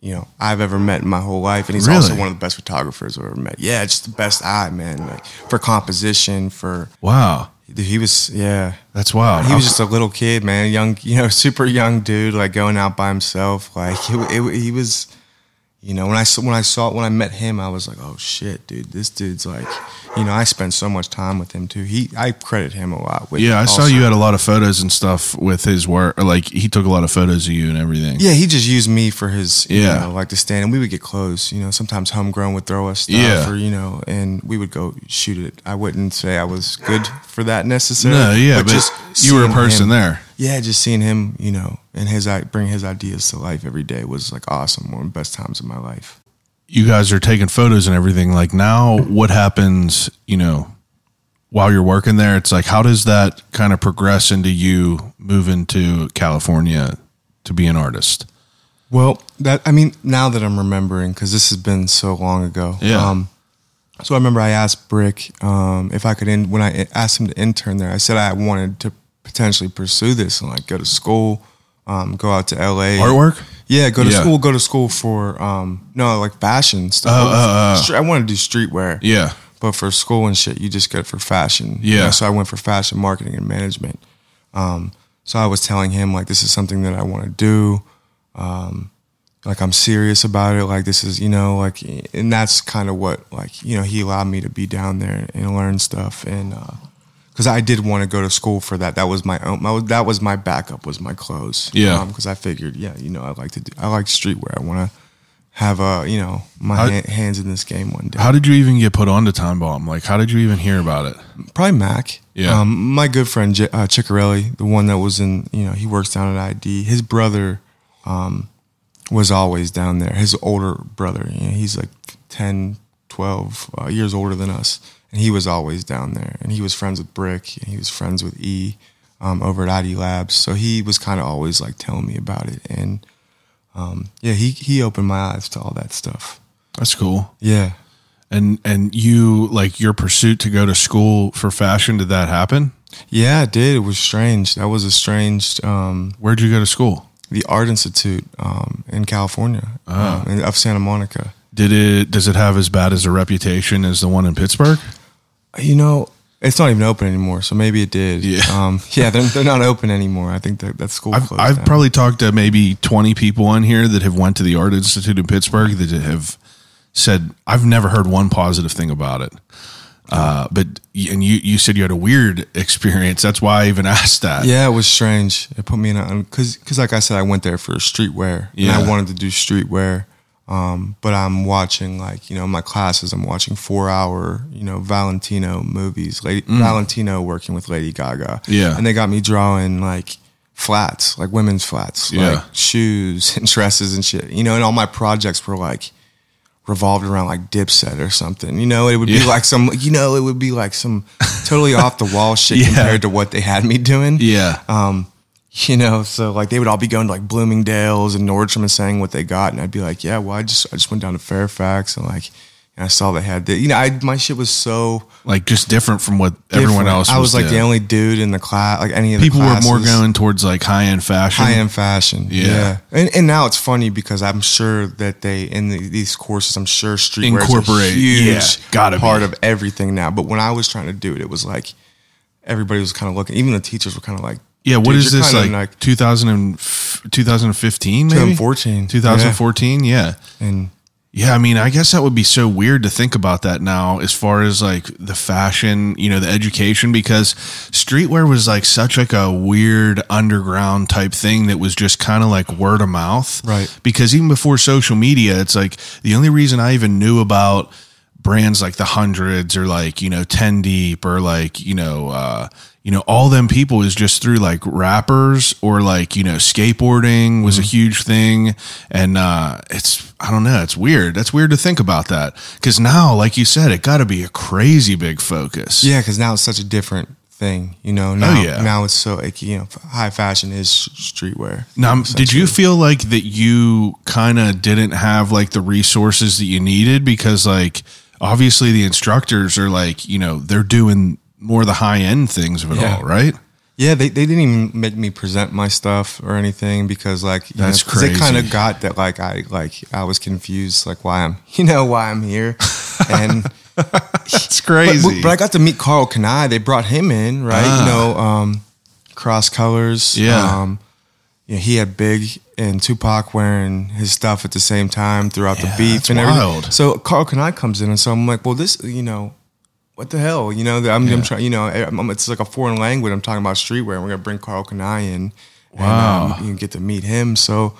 you know, I've ever met in my whole life, and he's also one of the best photographers I've ever met. Yeah, just the best eye, man. Like for composition, for wow he was yeah. that's wild He was just a little kid, man, young, you know, super young dude, like going out by himself. Like it, it, he was, you know, when I saw when I saw when I met him, I was like, oh shit, dude, this dude's like, you know, I spent so much time with him too. He, I credit him a lot. With Yeah, I saw you had a lot of photos and stuff with his work. Like he took a lot of photos of you and everything. Yeah, he just used me for his, you Yeah. know, like to stand, and we would get close. You know, sometimes homegrown would throw us stuff, Yeah. or you know, and we would go shoot it. I wouldn't say I was good for that necessarily. No, yeah, but, you were a person him- there. Yeah, just seeing him, you know, and his i- bring his ideas to life every day was like awesome. One of the best times of my life. You guys are taking photos and everything. Like now, what happens? You know, while you're working there, it's like how does that kind of progress into you moving to California to be an artist? Well, that I mean, now that I'm remembering, because this has been so long ago. Yeah. Um, so I remember I asked Brick um, if I could in when I asked him to intern there. I said I wanted to potentially pursue this and like go to school, um, go out to LA. Artwork? Yeah, go to Yeah. school. Go to school for um, no like fashion stuff. Oh, oh, oh. Stre- I want to do streetwear. Yeah, But for school and shit, you just get it for fashion. Yeah. You know, so I went for fashion marketing and management. Um, so I was telling him like this is something that I want to do. Um, like I'm serious about it. Like this is you know like and that's kind of what like you know he allowed me to be down there and learn stuff and because I did want to go to school for that. That was my own. My, that was my backup. Was my clothes. Yeah. Because I figured yeah you know I like to do I like streetwear. I want to have a you know my How- ha- hands in this game one day. How did you even get put on to Timebomb? Like, how did you even hear about it? Probably Mac. Yeah. Um, my good friend J- uh, Ciccarelli, the one that was in, you know, he works down at ID. His brother um, was always down there. His older brother, you know, he's like 10, 12 uh, years older than us. And he was always down there. And he was friends with Brick. And he was friends with E um, over at ID Labs. So he was kind of always like telling me about it. And um, yeah, he, he opened my eyes to all that stuff. That's cool. Yeah. And and you like your pursuit to go to school for fashion? Did that happen? Yeah, it did. It was strange. That was a strange. Um, Where'd you go to school? the Art Institute um, in California, um, in- of Santa Monica. Did it? Does it have as bad as a reputation as the one in Pittsburgh? You know, it's not even open anymore, so maybe it did. Yeah. um, yeah, they're, they're not open anymore. I think that that school. I've, closed I've probably talked to maybe 20 people on here that have went to the Art Institute in Pittsburgh that have said I've never heard one positive thing about it. Uh, but and you you said you had a weird experience. That's why I even asked that. Yeah, it was strange. It put me in a because because like I said, I went there for streetwear. Yeah. and I wanted to do streetwear. Um, but I'm watching like you know my classes. I'm watching four hour you know Valentino movies. Lady Valentino working with Lady Gaga. Mm. Yeah. and they got me drawing like flats, like women's flats, Yeah. like shoes and dresses and shit. You know, and all my projects were like revolved around like Dipset or something. You know, it would Yeah. be like some. You know, it would be like some totally off the wall shit Yeah. compared to what they had me doing Yeah. um, you know, so like they would all be going to like Bloomingdale's and Nordstrom and saying what they got, and I'd be like, yeah, well, I just I just went down to Fairfax and like and I saw they had the, you know, I my shit was so like just different from what everyone different. else. I was like the only dude in the class, like any of the people were more going towards like high end fashion. high end fashion. Yeah. Yeah, And, and now it's funny because I'm sure that they in the, these courses, I'm sure a Incorporate, huge yeah, gotta part be. of everything now. But when I was trying to do it, it was like everybody was kind of looking. Even the teachers were kind of like, Yeah, what "Dude, is this kinda like, 2000 and f- 2015 maybe 2014. 2014 yeah. and Yeah, I mean, I guess that would be so weird to think about that now as far as like the fashion, you know, the education because streetwear was like such like a weird underground type thing that was just kind of like word of mouth. Right. Because even before social media, it's like the only reason I even knew about brands like the hundreds or like, you know, 10 deep or like, you know, uh, you know, all them people is just through like rappers or like, you know, skateboarding was a huge thing. And uh it's I don't know, it's weird. That's weird to think about that. Cause now, like you said, it gotta be a crazy big focus. yeah, because now it's such a different thing. You know, now Oh, yeah. now it's so like you know, high fashion is streetwear. Now, did you feel like that you kind of didn't have like the resources that you needed because like obviously the instructors are like, you know, they're doing more of the high end things of it Yeah. all, right? Yeah, they, they didn't even make me present my stuff or anything because like you That's know, 'cause They kind of got that like I like I was confused like why I'm you know why I'm here and It's but, crazy. but I got to meet Karl Kani. They brought him in right. Ah. You know, um, cross colors. Yeah. Um, you know, he had Big and Tupac wearing his stuff at the same time throughout Yeah, the beef that's and everything. So Karl Kani comes in, and so I'm like, well, this, you know, what the hell? You know, I'm, Yeah. I'm trying. You know, I'm, it's like a foreign language. I'm talking about streetwear, and we're gonna bring Karl Kani in. Wow. And, um, you get to meet him. So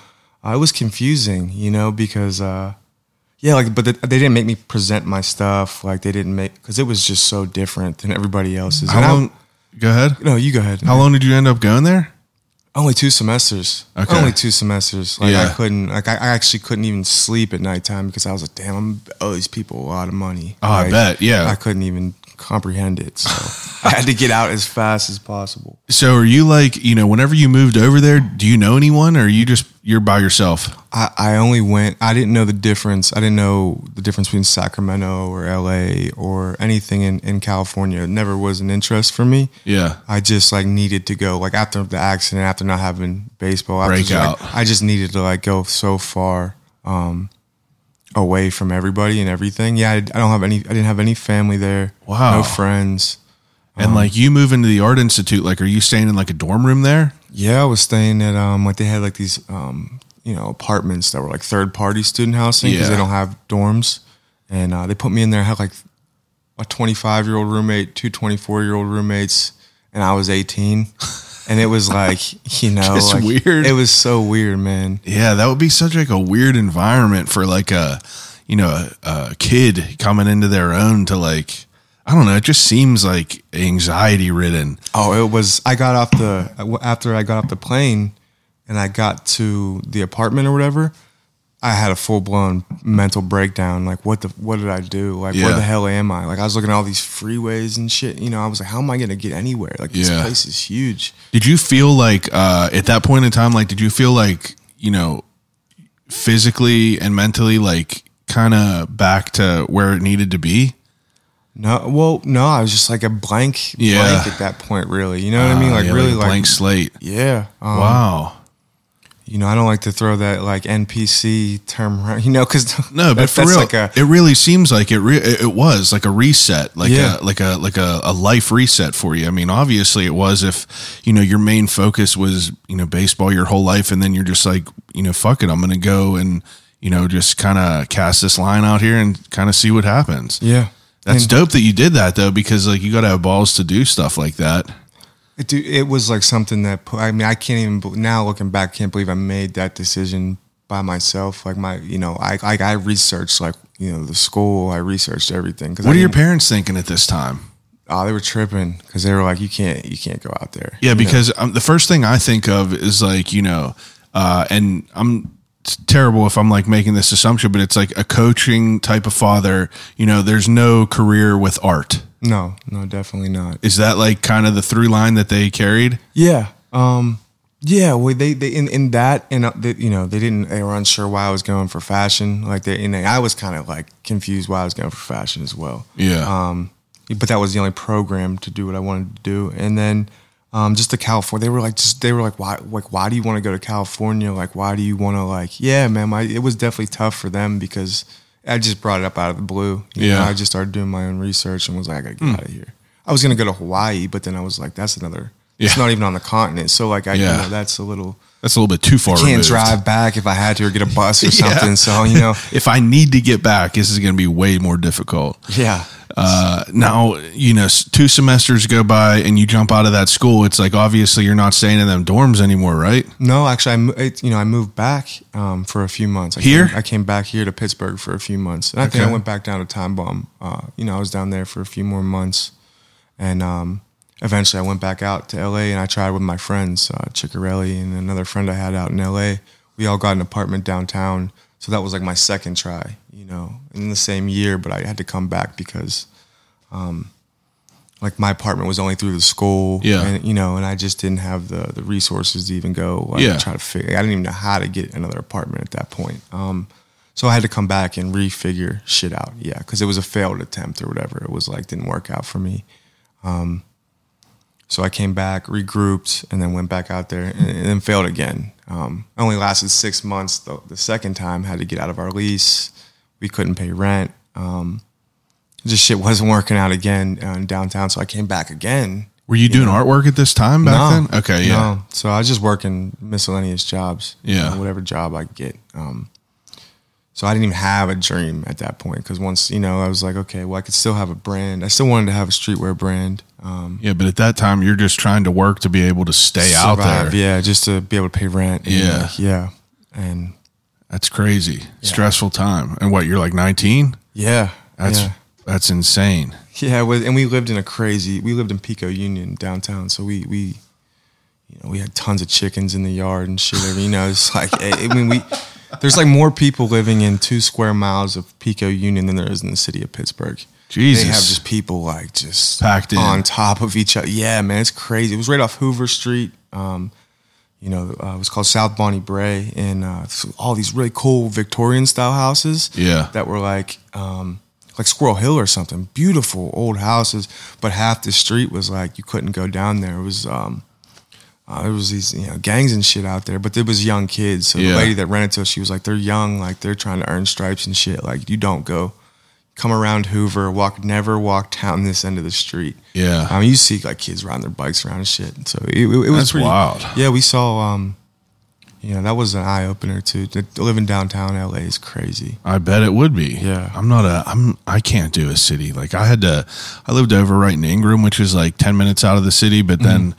uh, it was confusing, you know, because. Uh, yeah, like, but they, they didn't make me present my stuff. Like, they didn't make because it was just so different than everybody else's. How And I- long? Go ahead. no, you go ahead. How long did you end up going there? Only two semesters. Okay. Only two semesters. Like Yeah. I couldn't. Like I, I actually couldn't even sleep at nighttime because I was like, damn, I'm owe these people a lot of money. Oh, I bet, yeah. I couldn't even comprehend it. So I had to get out as fast as possible. So are you like, you know, whenever you moved over there, do you know anyone or are you just you're by yourself? I, I only went. I didn't know the difference. I didn't know the difference between Sacramento or L.A. or anything in in California. It never was an interest for me. Yeah. I just like needed to go like after the accident, after not having baseball, after Break just, like, out. I just needed to like go so far um, away from everybody and everything. Yeah, I, I don't have any. I didn't have any family there. Wow. no friends. And like you move into the art institute, like are you staying in like a dorm room there? Yeah, I was staying at um like they had like these um you know apartments that were like third party student housing because Yeah. they don't have dorms, and uh, they put me in there. I had like a 25 year old roommate, two 24 year old roommates, and I was 18. and it was like you know, like, weird. It was so weird, man. Yeah, that would be such like a weird environment for like a you know a, a kid coming into their own to like I don't know. It just seems like anxiety ridden. Oh, it was. I got off the after I got off the plane, and I got to the apartment or whatever. I had a full blown mental breakdown. Like, what the what did I do? Like, where the hell am I? Like, I was looking at all these freeways and shit. You know, I was like, how am I gonna get anywhere? Like, this Yeah. place is huge. Did you feel like uh, at that point in time, like, did you feel like you know physically and mentally like kind of back to where it needed to be? No, well, no, I was just like a blank, Yeah. blank at that point. Really, you know what I mean? Uh, Like, yeah, really, a like, blank slate. yeah. Um, wow. You know, I don't like to throw that like NPC term around. You know, because No, but for real, like a it really seems like it. Re- it it was like a reset, like Yeah. a like a like a, a life reset for you. I mean, obviously, it was if you know your main focus was you know baseball your whole life, and then you're just like you know fuck it, I'm gonna go and you know just kind of cast this line out here and kind of see what happens. yeah. That's And- dope that you did that though, because like you got to have balls to do stuff like that. It, it was like something that pu- I mean I can't even now looking back can't believe I made that decision by myself like my you know I I, I researched like you know the school I researched everything because What are your parents thinking at this time? oh they were tripping because they were like you can't you can't go out there Yeah, because um, the first thing I think of is like you know, uh, and I'm terrible if I'm like making this assumption, but it's like a coaching type of father. You know, there's no career with art. No no definitely not Is that like kind of the through line that they carried? yeah um yeah well they they in, in that and uh, they, you know they didn't they were unsure why I was going for fashion like they and they, I was kind of like confused why I was going for fashion as well Yeah, um, but that was the only program to do what I wanted to do. And then um, just to California, they were like, just they were like, why, like, why do you want to go to California? Like, why do you want to, like, yeah, man, my, it was definitely tough for them because I just brought it up out of the blue. Yeah. know, I just started doing my own research and was like, I gotta get hmm. out of here. I was gonna go to Hawaii, but then I was like, that's another. Yeah. It's not even on the continent, so like, I Yeah. you know, that's a little. That's a little bit too far. I Can't removed. drive back if I had to or get a bus or Yeah. something. So you know, If I need to get back, this is going to be way more difficult. yeah. Uh, now, you know, two semesters go by and you jump out of that school. It's like obviously you're not staying in them dorms anymore, right? No, actually, I it, you know I moved back um, for a few months. I Here? came, I came back here to Pittsburgh for a few months, and I think I went back down to Timebomb. Uh, you know, I was down there for a few more months, and um, eventually I went back out to LA, and I tried with my friends, uh, Ciccarelli and another friend I had out in LA. We all got an apartment downtown, so that was like my second try. You know, in the same year, but I had to come back because. Um, like my apartment was only through the school, Yeah. and you know, and I just didn't have the the resources to even go. Like, Yeah. try to figure. I didn't even know how to get another apartment at that point. Um, so I had to come back and refigure shit out. Yeah, because it was a failed attempt or whatever. It was like didn't work out for me. Um, so I came back, regrouped, and then went back out there and, and then failed again. Um, only lasted six months. The, the second time, had to get out of our lease. We couldn't pay rent. Um, just shit wasn't working out again uh, in downtown. So I came back again. Were you doing artwork at this time back No. then? Okay, yeah. No. So I was just working miscellaneous jobs. you Yeah. know, whatever job I could get. Um, so I didn't even have a dream at that point because once you know I was like, okay, well I could still have a brand. I still wanted to have a streetwear brand. Um, Yeah, but at that time you're just trying to work to be able to stay out survive, there. yeah, just to be able to pay rent. and, Yeah. yeah, and That's crazy. Stressful time. And what, you're like 19? yeah, That's yeah. that's insane. Yeah, and we lived in a crazy. We lived in Pico Union downtown, so we we, you know, we had tons of chickens in the yard and shit. Every, you know, it's like I mean, we there's like more people living in two square miles of Pico Union than there is in the city of Pittsburgh. Jesus. They have just people like just Packed in. on top of each other. Yeah, man, it's crazy. It was right off Hoover Street. Um, you know, uh, it was called South Bonnie Brae, and uh, all these really cool Victorian style houses. Yeah. that were like um, like Squirrel Hill or something. Beautiful old houses, but half the street was like you couldn't go down there. It was um, uh, there was these you know gangs and shit out there, but there was young kids. So Yeah. the lady that rented to us, she was like, they're young, like they're trying to earn stripes and shit. Like you don't go. Come around Hoover, walk, never walk down this end of the street. Yeah. I mean, you see like kids riding their bikes around and shit. So it, it, it was That's pretty wild. Yeah, we saw. Um, you know, that was an eye opener too. To to live in downtown LA is crazy. I bet it would be. Yeah. I'm not a I'm I can't do a city. Like I had to I lived over right in Ingram, which is like 10 minutes out of the city, but then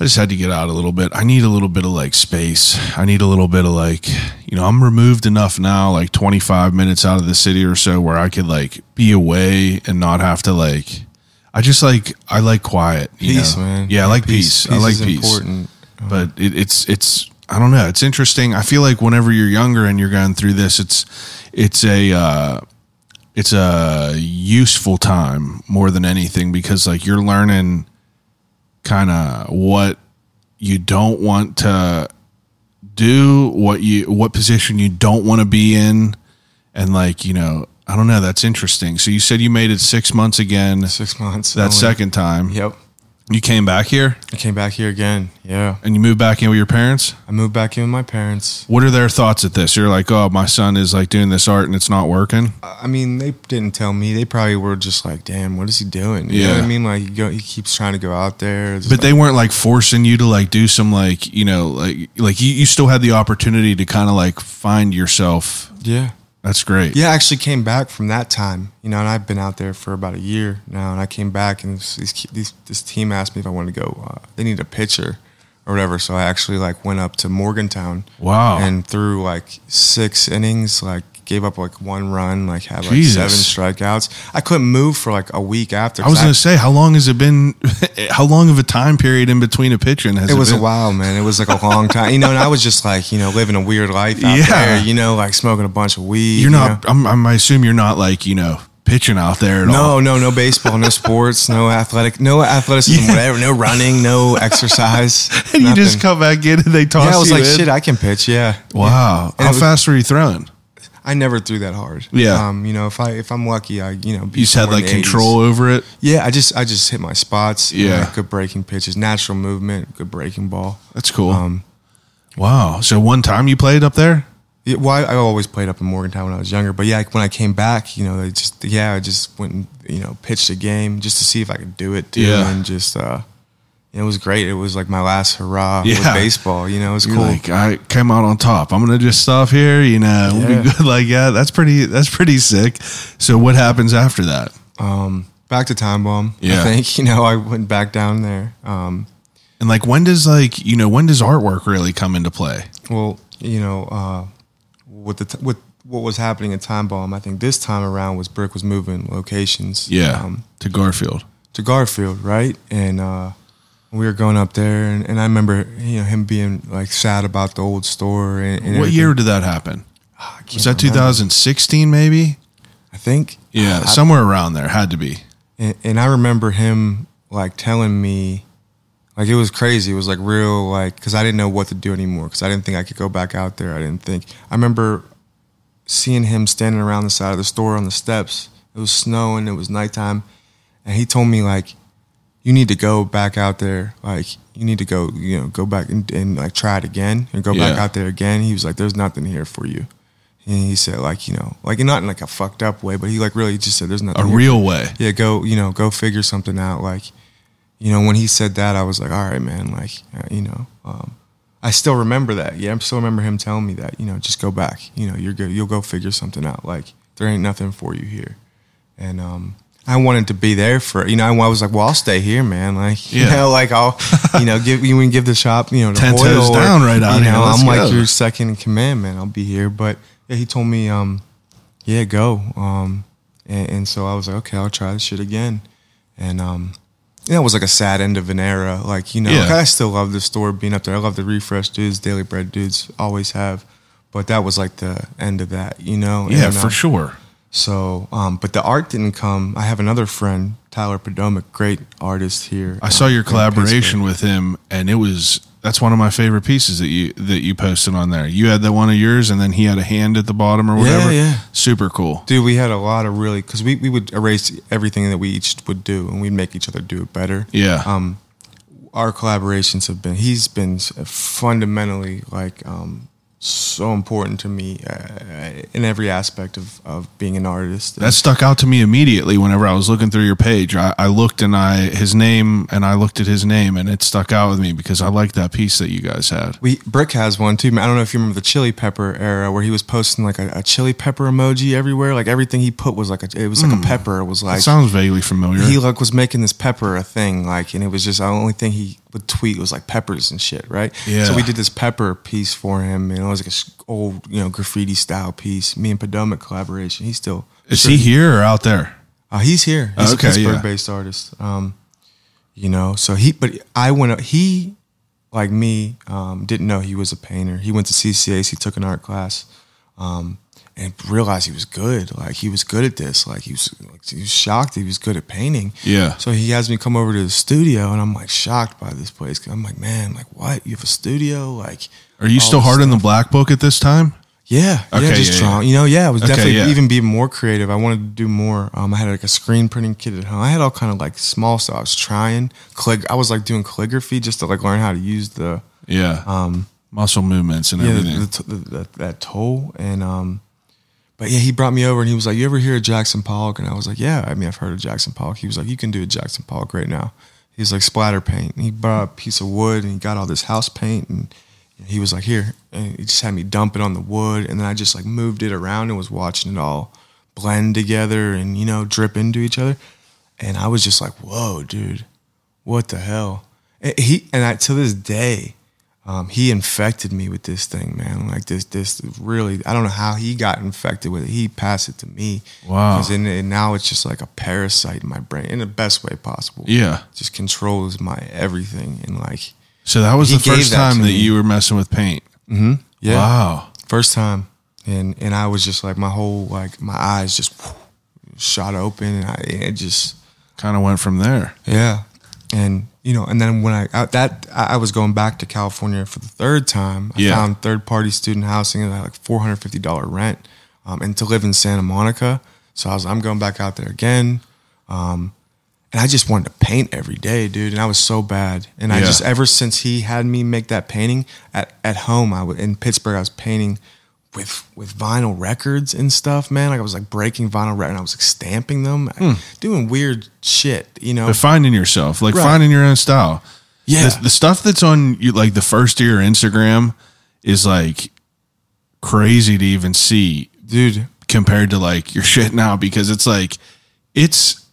I just had to get out a little bit. I need a little bit of like space. I need a little bit of like, you know, I'm removed enough now, like 25 minutes out of the city or so, where I could like be away and not have to like. I just like I like quiet. You Peace, know? man. Yeah, I like peace. I like peace. important. But it, it's it's I don't know. It's interesting. I feel like whenever you're younger and you're going through this, it's it's a uh, it's a useful time more than anything because like you're learning kind of what you don't want to do, what you what position you don't want to be in, and like you know, I don't know. That's interesting. So you said you made it six months again. Six months. That only. second time, Yep. You came back here I came back here again. Yeah. and you moved back in with your parents. I moved back in with my parents. What are their thoughts at this? You're like, oh, my son is like doing this art and it's not working. I mean, they didn't tell me. They probably were just like, "Damn, what is he doing?" You know Yeah. what I mean? Like, he, go, he keeps trying to go out there. It's But like- they weren't like forcing you to like do some like you know like like you, you still had the opportunity to kind of like find yourself. yeah, That's great. yeah. I actually came back from that time, you know, and I've been out there for about a year now. And I came back, and this, these, these this team asked me if I wanted to go. Uh, they need a pitcher or whatever, so I actually like went up to Morgantown. Wow. And through like six innings, like gave up like one run, like had like Jesus. seven strikeouts. I couldn't move for like a week after. I was gonna say, how long has it been? how long of a time period in between a pitching has it, It was been? a while, man. It was like a long time, you know. And I was just like, you know, living a weird life out Yeah. there, you know, like smoking a bunch of weed. You're you not. I'm, I'm. I assume you're not like you know pitching out there at all. No, no, no baseball, no sports, no athletic, no athleticism, Yeah. whatever, no running, no exercise. And you just come back in and they toss Yeah, I was you like, in? shit, I can pitch. Yeah. Wow. And How was- fast were you throwing? I never threw that hard. Yeah. Um, you know, if I if I'm lucky, I you know You just had like the 80s. control over it. Yeah, I just I just hit my spots. Yeah. good breaking pitches, natural movement, good breaking ball. That's cool. Um, wow. So one time you played up there? Yeah, well, I, I always played up in Morgantown when I was younger, but yeah, when I came back, you know, they just yeah, I just went and you know pitched a game just to see if I could do it too, Yeah. and just uh, it was great. It was like my last hurrah with Yeah. baseball. You know, it was You're cool. like, I came out on top. I'm gonna just stop here. You know, we'll be good. Like, yeah, that's pretty. That's pretty sick. So what happens after that? um, back to Timebomb. Yeah. I think you know I went back down there. Um, And like, when does like you know when does artwork really come into play? well, you know, uh, with the t- with what was happening at Timebomb, I think this time around was Brick was moving locations. Yeah, Um, to Garfield. to Garfield, right? And uh, we were going up there, and, and I remember you know him being like sad about the old store. And, and What everything. year did that happen? Ah, Was that remember. 2016 maybe? I think. Yeah, I- somewhere around there had to be. and, and I remember him like telling me, like it was crazy. It was like real, like because I didn't know what to do anymore because I didn't think I could go back out there. I didn't think. I remember seeing him standing around the side of the store on the steps. It was snowing. It was nighttime, and he told me like, "You need to go back out there. Like you need to go, you know, go back and, and like try it again and go back out there again." He was like, "There's nothing here for you." And he said, like, you know, like not in like a fucked up way, but he like really just said, "There's nothing." A real way. yeah, go, you know, go figure something out. Like, you know, when he said that, I was like, all right, man, like, uh, you know, um, I still remember that. Yeah, I still remember him telling me that, you know, just go back. You know, you're good. You'll go figure something out. Like, there ain't nothing for you here. And um, I wanted to be there for, you know, I was like, well, I'll stay here, man. Like, you know, like I'll, you know, give you can give the shop, you know, the Ten toes or, down right out You know, I'm go. like your second in command, man. I'll be here. But yeah, he told me, um, yeah, go. Um, and, and so I was like, okay, I'll try this shit again. And um, yeah, it was like a sad end of an era. Like you know, Yeah. like, I still love the store being up there. I love the refresh dudes, daily bread dudes, always have. But that was like the end of that, you know. Yeah, And, for uh, sure. So, um, but the art didn't come. I have another friend, Tyler Podomic, great artist here. I saw your collaboration with him, and it was that's one of my favorite pieces that you that you posted on there. You had that one of yours, and then he had a hand at the bottom or whatever. yeah. yeah. Super cool. Dude, we had a lot of really because we, we would erase everything that we each would do, and we'd make each other do it better. Yeah. Um, our collaborations have been. He's been fundamentally like um, so important to me uh, in every aspect of, of being an artist. That stuck out to me immediately whenever I was looking through your page. I, I looked and I his name and I looked at his name and it stuck out with me because I liked that piece that you guys had. We Brick has one too. I don't know if you remember the chili pepper era where he was posting like a, a chili pepper emoji everywhere. Like everything he put was like a it was like a pepper. It was That like sounds vaguely familiar. he like was making this pepper a thing like and it was just the only thing he would tweet was like peppers and shit, right? Yeah. So we did this pepper piece for him, and it was like a s- old, you know, graffiti style piece. Me and Podomac collaboration. He's still Is he here or out there? uh, he's here. He's Okay, a Pittsburgh yeah. based artist. Um, you know, so he, but I went, up- he, like me, um, didn't know he was a painter. He went to CCAs, he took an art class, um, and realized he was good. Like he was good at this. Like he was, like, he was shocked he was good at painting. Yeah. So he has me come over to the studio, and I'm like shocked by this place. I'm like, man, like what? You have a studio? Like, Are you still hard in the black book at this time? Yeah, Okay, yeah, just yeah, drawing. You know, yeah, I was Okay, definitely yeah. even being more creative. I wanted to do more. Um, I had like a screen printing kit at home. I had all kind of like small stuff. I was trying. Callig- I was like doing calligraphy just to like learn how to use the Yeah. um Muscle movements and yeah everything. the, the, the, that toll and um. But yeah, he brought me over and he was like, "You ever hear of Jackson Pollock?" And I was like, "Yeah, I mean, I've heard of Jackson Pollock." He was like, "You can do a Jackson Pollock right now." He's like splatter paint. And he brought a piece of wood and he got all this house paint and he was like, "Here," and he just had me dump it on the wood, and then I just like moved it around and was watching it all blend together and you know drip into each other, and I was just like, "Whoa, dude, what the hell?" And he and I to this day, um, he infected me with this thing, man. Like this, this really, I don't know how he got infected with it. He passed it to me. Wow. in- and now it's just like a parasite in my brain in the best way possible. Yeah. just controls my everything and like, So that was the first that time that me. you were messing with paint. yeah. Wow. first time and and i was just like my whole like my eyes just shot open and I, it just Kind of went from there. yeah and you know and then when i I- that i was going back to california for the third time i Yeah. found third party student housing at like $450 rent um, and to live in santa monica so i was i'm going back out there again um, and I just wanted to paint every day, dude. And I was so bad. And I just ever since he had me make that painting at, at home, I would in Pittsburgh, I was painting with with vinyl records and stuff, man. Like I was like breaking vinyl records and I was like stamping them, hmm. doing weird shit, you know. But finding yourself, like Right. finding your own style. yeah. The, the stuff that's on you, like the first year Instagram is like crazy to even see dude. compared to like your shit now because it's like it's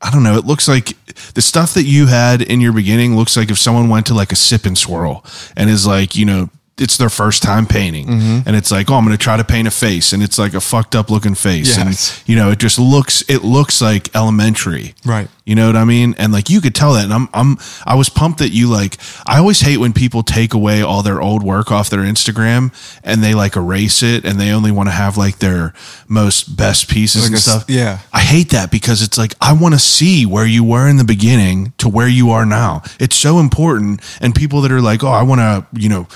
I don't know, it looks like the stuff that you had in your beginning looks like if someone went to like a sip and swirl and is like, you know, it's their first time painting Mm-hmm. and it's like, oh, I'm going to try to paint a face and it's like a fucked up looking face Yeah, and you know, it just looks it looks like elementary. Right. You know what I mean? And like you could tell that. And I'm I'm I was pumped that you like I always hate when people take away all their old work off their Instagram and they like erase it and they only want to have like their most best pieces Like and a stuff. yeah. I hate that because it's like I want to see where you were in the beginning to where you are now. It's so important. And people that are like, "Oh, I want to, you know,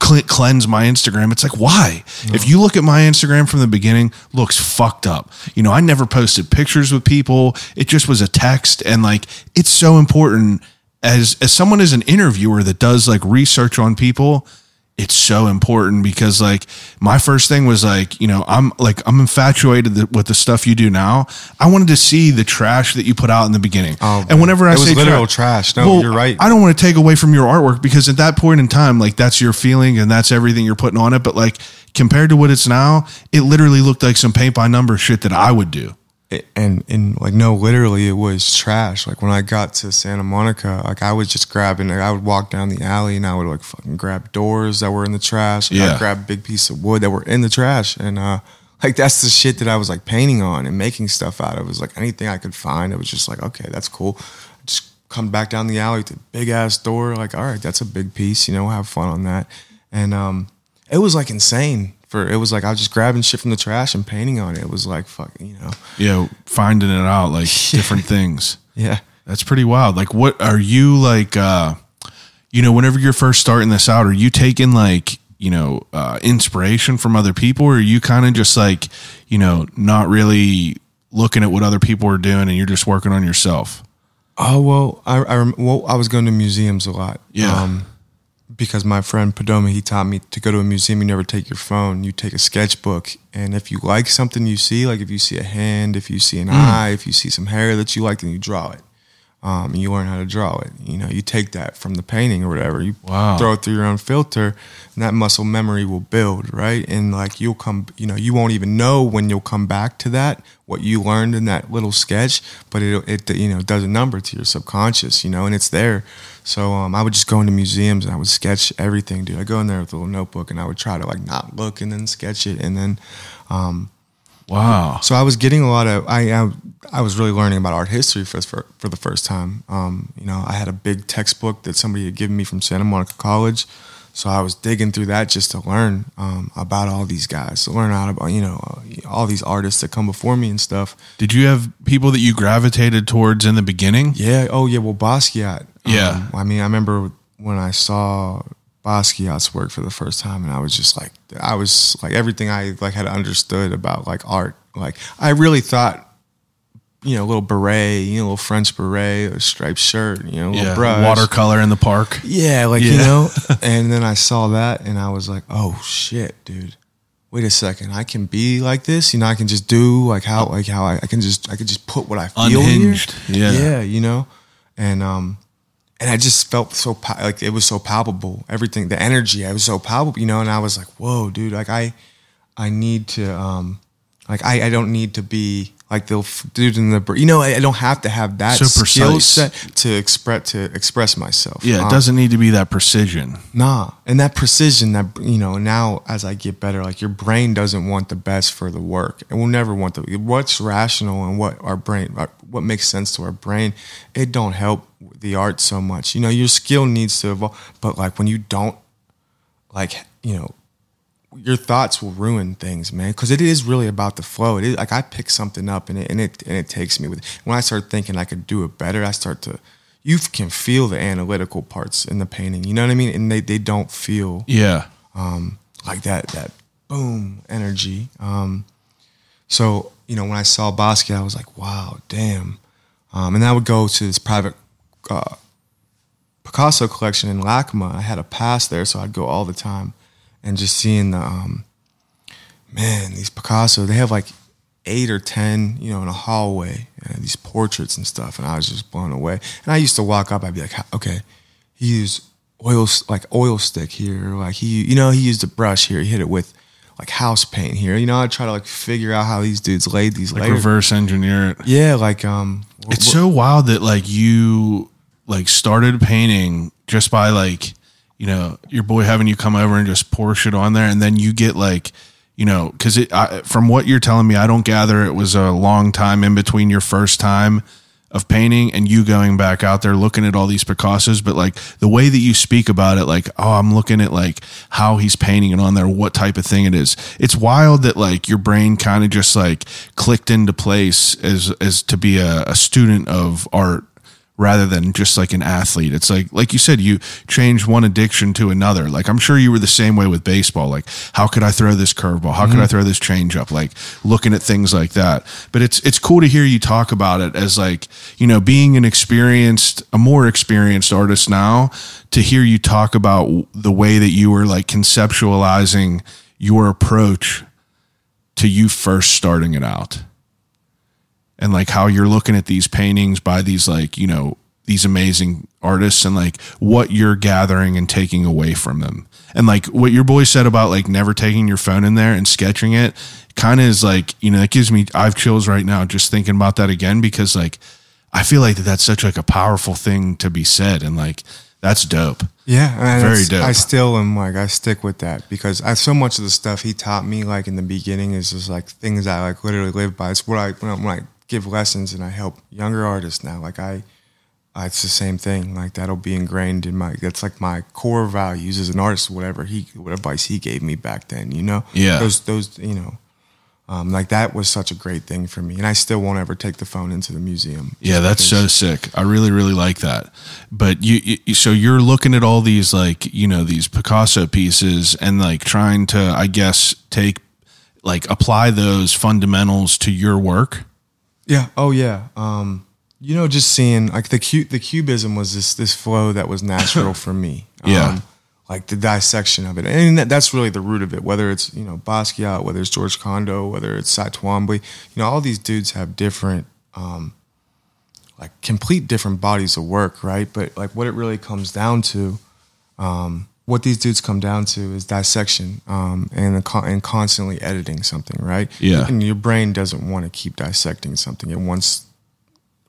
cleanse my Instagram." It's like, "Why?" If you look at my Instagram from the beginning, looks fucked up. You know, I never posted pictures with people. It just was a text and like it's so important as as someone as an interviewer that does like research on people, it's so important because like my first thing was like you know i'm like i'm infatuated with the stuff you do now. I wanted to see the trash that you put out in the beginning. Oh, and whenever i it was say literal trash. No, you're right. i don't want to take away from your artwork because at that point in time like that's your feeling and that's everything you're putting on it. But like compared to what it's now it literally looked like some paint by number shit that i would do It- and and like no literally it was trash. Like when i got to santa monica like i was just grabbing like, i would walk down the alley and i would like fucking grab doors that were in the trash. Like, Yeah. i'd grab a big piece of wood that were in the trash. And uh like that's the shit that i was like painting on and making stuff out of. It was like anything i could find. It was just like okay that's cool. Just come back down the alley to big ass door. Like all right that's a big piece you know have fun on that. And um it was like insane for it was like i was just grabbing shit from the trash and painting on it it was like fucking you know Yeah, finding it out like different things yeah That's pretty wild. Like, what are you like? uh You know, whenever you're first starting this out, are you taking like you know uh inspiration from other people, or are you kind of just like you know not really looking at what other people are doing and you're just working on yourself? Oh well, I I, rem- well, I was going to museums a lot. Yeah. Because my friend Padoma, he taught me to go to a museum. You never take your phone. You take a sketchbook, and if you like something you see, like if you see a hand, if you see an mm. eye, if you see some hair that you like, then you draw it. Um, you learn how to draw it. You know, you take that from the painting or whatever. You Wow. throw it through your own filter, and that muscle memory will build, right? And like you'll come, you know, you won't even know when you'll come back to that what you learned in that little sketch, but it it you know does a number to your subconscious, you know, and it's there. So um, I would just go into museums and I would sketch everything, dude. I go in there with a little notebook and I would try to like not look and then sketch it, and then um, Wow. so I was getting a lot of I I, I was really learning about art history for for, for the first time. Um, you know, I had a big textbook that somebody had given me from Santa Monica College, so I was digging through that just to learn um, about all these guys, to learn out about you know uh, all these artists that come before me and stuff. Did you have people that you gravitated towards in the beginning? Yeah. Oh yeah. Well, Basquiat. Yeah. Um, I mean, I remember when I saw Basquiat's work for the first time, and I was just like, I was like everything I like had understood about like art. Like I really thought, you know, a little beret, you know, a little French beret, a striped shirt, you know, a little Yeah. brush, Watercolor in the park. yeah, like you know. and then I saw that, and I was like, "Oh shit, dude! Wait a second, I can be like this. You know, I can just do like how like how I, I can just I can just put what I feel Unhinged, here. yeah. yeah, you know." And um, and I just felt so like it was so palpable. Everything, the energy, I was so palpable, you know. And I was like, "Whoa, dude! Like I, I need to um, like I I don't need to be." Like they'll f- it in the, you know, I I don't have to have that So skill precise. set to express to express myself. Yeah, it Um, doesn't need to be that precision. Nah, and that precision that you know now as I get better, like your brain doesn't want the best for the work, and we'll never want the what's rational and what our brain, what makes sense to our brain. It don't help the art so much. You know, your skill needs to evolve, but like when you don't, like you know, your thoughts will ruin things, man. Because it is really about the flow. It is like I pick something up and it and it and it takes me with. When I start thinking I could do it better, I start to. You can feel the analytical parts in the painting. You know what I mean? And they they don't feel Yeah. um, like that that boom energy. Um, so you know when I saw Basquiat, I was like, wow, damn. Um, and I would go to this private uh, Picasso collection in LACMA. I had a pass there, so I'd go all the time, and just seeing the um, man these Picasso. They have like eight or ten, you know, in a hallway, uh, these portraits and stuff, and I was just blown away. And I used to walk up, I'd be like, okay, he used oil like oil stick here, like he, you know, he used a brush here, he hit it with like house paint here. You know, I try to like figure out how these dudes laid these Like layers. reverse engineer it. Yeah, like um, It's wh- so wild that like you like started painting just by like you know your boy having you come over and just pour shit on there, and then you get like you know because it I, from what you're telling me, I don't gather it was a long time in between your first time of painting and you going back out there looking at all these Picassos, but like the way that you speak about it, like, oh, I'm looking at like how he's painting it on there, what type of thing it is. It's wild that like your brain kind of just like clicked into place as as to be a, a student of art rather than just like an athlete. It's like like you said, you change one addiction to another. Like I'm sure you were the same way with baseball. Like how could I throw this curveball? How could I mm-hmm. throw this changeup? Like looking at things like that. But it's it's cool to hear you talk about it as like you know being an experienced, a more experienced artist now. To hear you talk about the way that you were like conceptualizing your approach to you first starting it out and like how you're looking at these paintings by these like you know these amazing artists and like what you're gathering and taking away from them and like what your boy said about like never taking your phone in there and sketching it kind of is like you know it gives me i've chills right now just thinking about that again because like i feel like that that's such like a powerful thing to be said and like that's dope Yeah, and Very dope. I still am like I stick with that because I so much of the stuff he taught me like in the beginning is just like things I like literally live by. It's what I when I, when I give lessons and I help younger artists now. Like I, I, it's the same thing. Like that'll be ingrained in my. That's like my core values as an artist. Whatever he, what advice he gave me back then. You know. Yeah. Those those you know. Um, like that was such a great thing for me, and I still won't ever take the phone into the museum. Yeah, that's so sick. I really, really like that. But you, you, so you're looking at all these like you know these Picasso pieces and like trying to, I guess, take like apply those fundamentals to your work. Yeah. Oh yeah. Um, you know, just seeing like the cu- the cubism was this this flow that was natural for me. Yeah. Um, like the dissection of it, and that, that's really the root of it. Whether it's you know Basquiat, whether it's George Condo, whether it's Cy Twombly, you know, all these dudes have different, um, like complete different bodies of work, right? But like what it really comes down to, um, what these dudes come down to is dissection um, and and constantly editing something, right? Yeah. And your brain doesn't want to keep dissecting something; it wants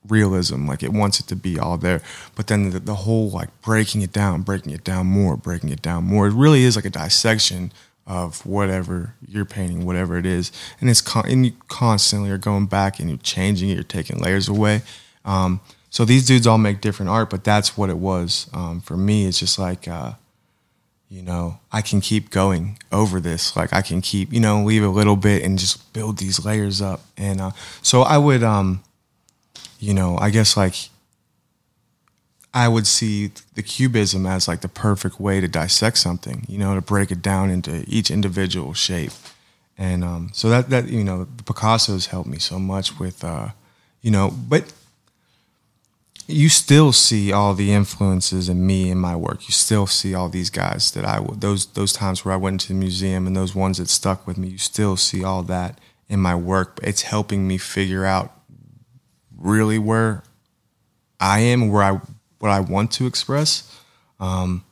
realism, like it wants it to be all there. But then the, the whole like breaking it down, breaking it down more, breaking it down more. It really is like a dissection of whatever you're painting, whatever it is, and it's con- and you constantly are going back and you're changing it. You're taking layers away. Um, so these dudes all make different art, but that's what it was um, for me. It's just like. Uh, you know, I can keep going over this. Like I can keep, you know, leave a little bit and just build these layers up. And uh, so I would, um, you know, I guess like I would see the cubism as like the perfect way to dissect something, you know, to break it down into each individual shape. And um, so that that you know, the Picasso's helped me so much with, uh, you know, but you still see all the influences in me in my work. You still see all these guys that I those those times where I went to the museum and those ones that stuck with me. You still see all that in my work. It's helping me figure out really where I am, where I what I want to express. Um,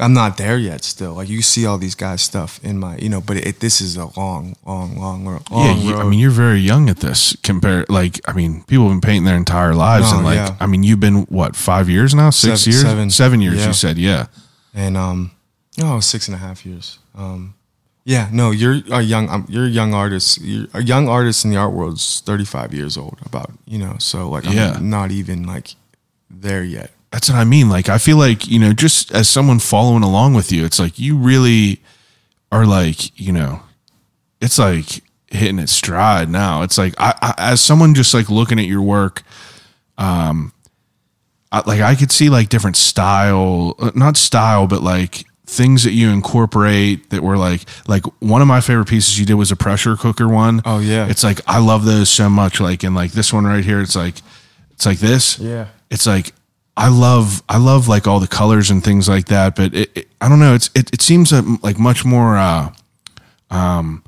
I'm not there yet. Still, like you see all these guys' stuff in my, you know, but it, this is a long, long, long, long yeah, you, I mean, you're very young at this. Compared, like, I mean, people have been painting their entire lives, No, and like, yeah. I mean, you've been what five years now, six Seven- years, seven. seven years. Yeah. You said, yeah, and um, no, six and a half years. Um, yeah, no, you're a young, um, you're a young artist. You're a young artist in the art world is 35 years old. About you know, so like I'm Yeah. not even like there yet. That's what I mean. Like, I feel like you know, just as someone following along with you, it's like you really are like, you know, it's like hitting its stride now. It's like I, I as someone just like looking at your work, um, I, like I could see like different style, uh, not style, but like things that you incorporate that were like like one of my favorite pieces you did was a pressure cooker one. Oh, yeah. it's like I love those so much. Like and like this one right here, it's like it's like this. Yeah. it's like I love I love like all the colors and things like that. But it, it, I don't know. It's it, it seems uh, like much more. Uh, um,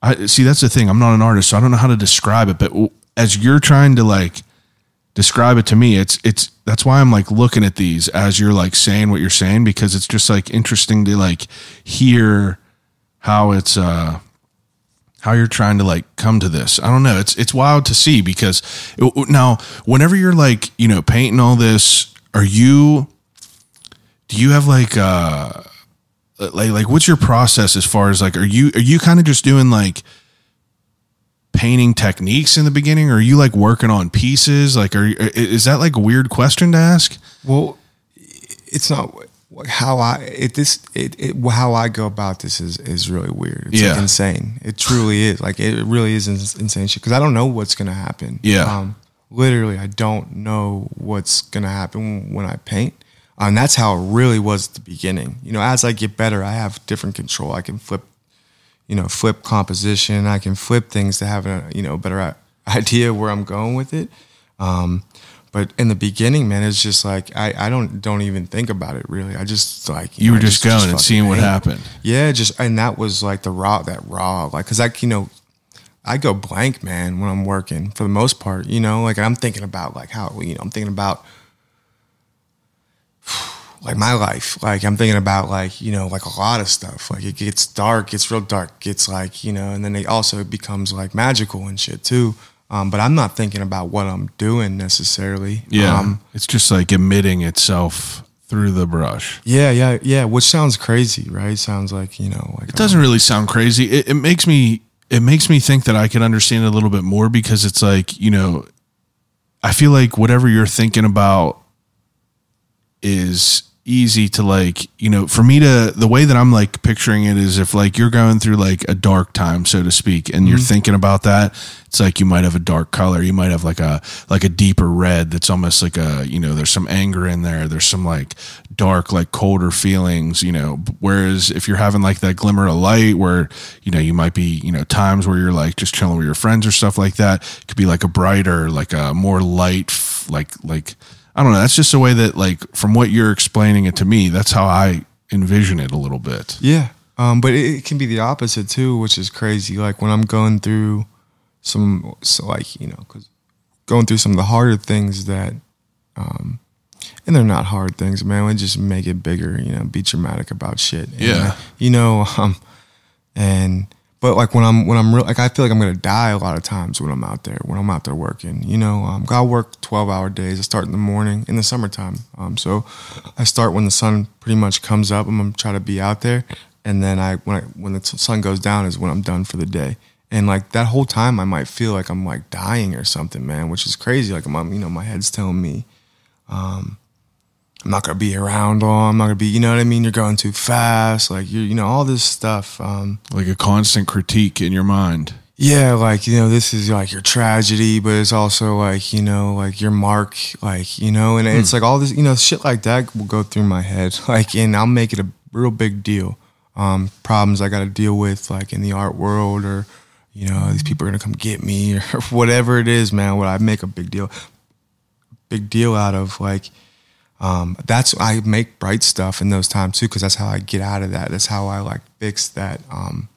I see that's the thing. I'm not an artist, so I don't know how to describe it. But as you're trying to like describe it to me, it's it's that's why I'm like looking at these as you're like saying what you're saying because it's just like interesting to like hear how it's uh how you're trying to like come to this. I don't know. It's it's wild to see because it, now whenever you're like you know painting all this, are you do you have like uh like like what's your process as far as like are you are you kind of just doing like painting techniques in the beginning or are you like working on pieces like are you, is that like a weird question to ask Well, it's not how I it this it, it how I go about this is is really weird. It's Yeah. like insane. It truly is. Like it really is insane shit because I don't know what's gonna happen. Yeah. Um, literally, I don't know what's gonna happen when I paint. And that's how it really was at the beginning. You know, as I get better, I have different control. I can flip, you know, flip composition. I can flip things to have a you know better idea where I'm going with it. Um, but in the beginning, man, it's just like I, I don't don't even think about it really. I just like you know, were I just, going and fucking seeing what happened Yeah, just and that was like the raw that raw like because I you know I go blank man when I'm working for the most part you know like I'm thinking about like how you know I'm thinking about like my life. Like I'm thinking about like you know like a lot of stuff. Like it gets dark gets real dark gets like you know and then it also becomes like magical and shit too. Um, but I'm not thinking about what I'm doing necessarily. Yeah. Um, it's just like emitting itself through the brush. Yeah yeah yeah which sounds crazy right? Sounds like you know like It doesn't really sound crazy. It, it makes me it makes me think that I can understand it a little bit more because it's like you know, I feel like whatever you're thinking about is easy to like you know for me to the way that i'm like picturing it is if like you're going through like a dark time so to speak and you're mm-hmm. thinking about that it's like you might have a dark color you might have like a like a deeper red that's almost like a you know there's some anger in there there's some like dark like colder feelings you know whereas if you're having like that glimmer of light where you know you might be you know times where you're like just chilling with your friends or stuff like that it could be like a brighter like a more light like like I don't know. That's just the way that, like, from what you're explaining it to me, that's how I envision it a little bit. Yeah. Um, but it, it can be the opposite too, which is crazy. Like when I'm going through some, so like, you know, cause going through some of the harder things that, um, and they're not hard things, man. We just make it bigger, you know, be dramatic about shit. And, Yeah. you know, um, and but like when I'm when I'm real, like I feel like I'm gonna die a lot of times when I'm out there when I'm out there working. You know, um, I work twelve hour days. I start in the morning in the summertime. Um, so I start when the sun pretty much comes up. I'm gonna try to be out there, and then I when I when the sun goes down is when I'm done for the day. And like that whole time, I might feel like I'm like dying or something, man, which is crazy. Like I'm, you know, my head's telling me, um, I'm not gonna be around long. I'm not gonna be, you know what I mean? You're going too fast. Like you, you know, all this stuff. Um, Like a constant critique in your mind. yeah, like you know, this is like your tragedy, but it's also like you know, like your mark, like you know, and it's like all this, you know, shit like that will go through my head, like, and I'll make it a real big deal. Um, problems I got to deal with, like in the art world, or you know, these people are gonna come get me, or whatever it is, man. What I make a big deal, big deal out of, like. Um, that's I make bright stuff in those times too, because that's how I get out of that. That's how I like fix that. Um,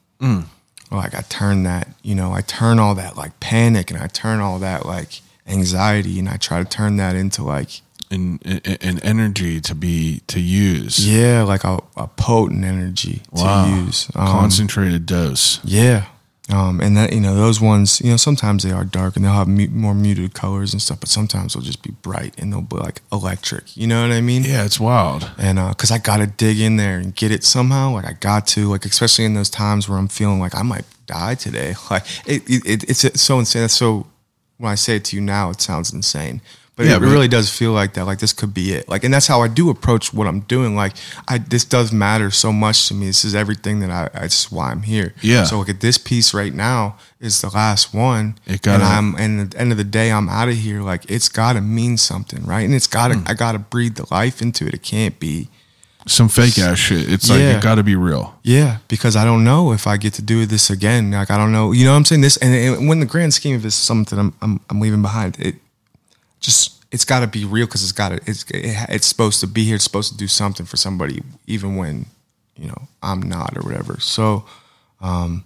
like I turn that, you know, I turn all that like panic and I turn all that like anxiety and I try to turn that into like an, and energy to be to use. yeah, like a, a potent energy Wow. to use. Um, Concentrated dose. yeah. Um, and that you know those ones you know sometimes they are dark and they'll have mu- more muted colors and stuff, but sometimes they'll just be bright and they'll be like electric. You know what I mean? Yeah, it's wild. and because I gotta dig in there and get it somehow. Like I got to, like especially in those times where I'm feeling like I might die today. Like it, it, it's it's so insane. That's so when I say it to you now, it sounds insane, but Yeah, it really does feel like that. Like this could be it. Like, and that's how I do approach what I'm doing. Like I, this does matter so much to me. This is everything that I. I this is why I'm here. Yeah. So look at this piece right now is the last one, It gotta- and I'm and at the end of the day, I'm out of here. Like it's got to mean something, right? And it's got to. Hmm. I got to breathe the life into it. It can't be. Some fake ass shit. It's like it got to be real. Yeah, because I don't know if I get to do this again. Like I don't know, you know what I'm saying? This and, and when the grand scheme of this is something I'm I'm, I'm leaving behind. It just it's got to be real because it's got to it's it, it's supposed to be here. It's supposed to do something for somebody, even when you know I'm not or whatever. So, um,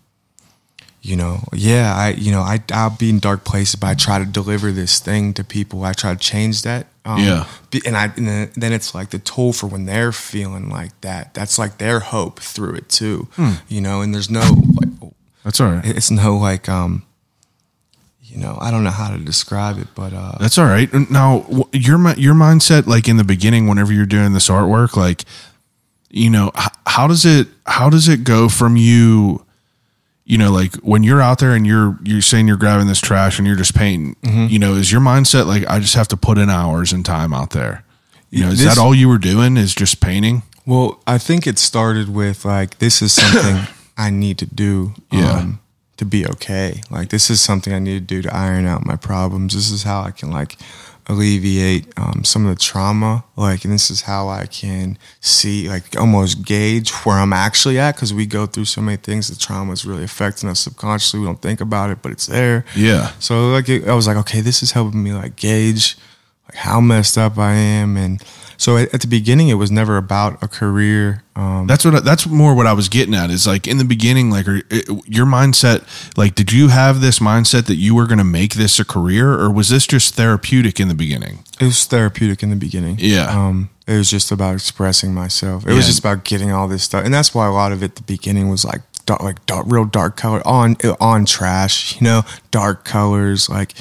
you know, yeah, I you know I I'll be in dark places, but I try to deliver this thing to people. I try to change that. Um, Yeah. and I and then, it's like the tool for when they're feeling like that. That's like their hope through it too. You know, and there's no like That's all right. it's no like um you know i don't know how to describe it but uh That's all right. Now, your your mindset, like in the beginning, whenever you're doing this artwork, like, you know, h- how does it how does it go from you, you know, like when you're out there and you're you're saying you're grabbing this trash and you're just painting, Mm-hmm. you know, is your mindset like I just have to put in hours and time out there? You know, is This- that all you were doing? Is just painting? well i think it started with like this is something i need to do Yeah. um to be okay. Like this is something i need to do to iron out my problems. This is how i can like alleviate um, some of the trauma. Like and this is how i can see like almost gauge where i'm actually at because we go through so many things. The trauma is really affecting us subconsciously. We don't think about it but it's there. Yeah. So like it, I was like, okay, this is helping me like gauge like how messed up I am, and so at, at the beginning it was never about a career. Um, That's what that's more what I was getting at is like in the beginning like are, your mindset like did you have this mindset that you were going to make this a career or was this just therapeutic in the beginning? it was therapeutic in the beginning. Yeah. Um, it was just about expressing myself. It was just about getting all this stuff, and that's why a lot of it. at The beginning was like dark, like dark, real dark color on on trash. You know, dark colors. Like,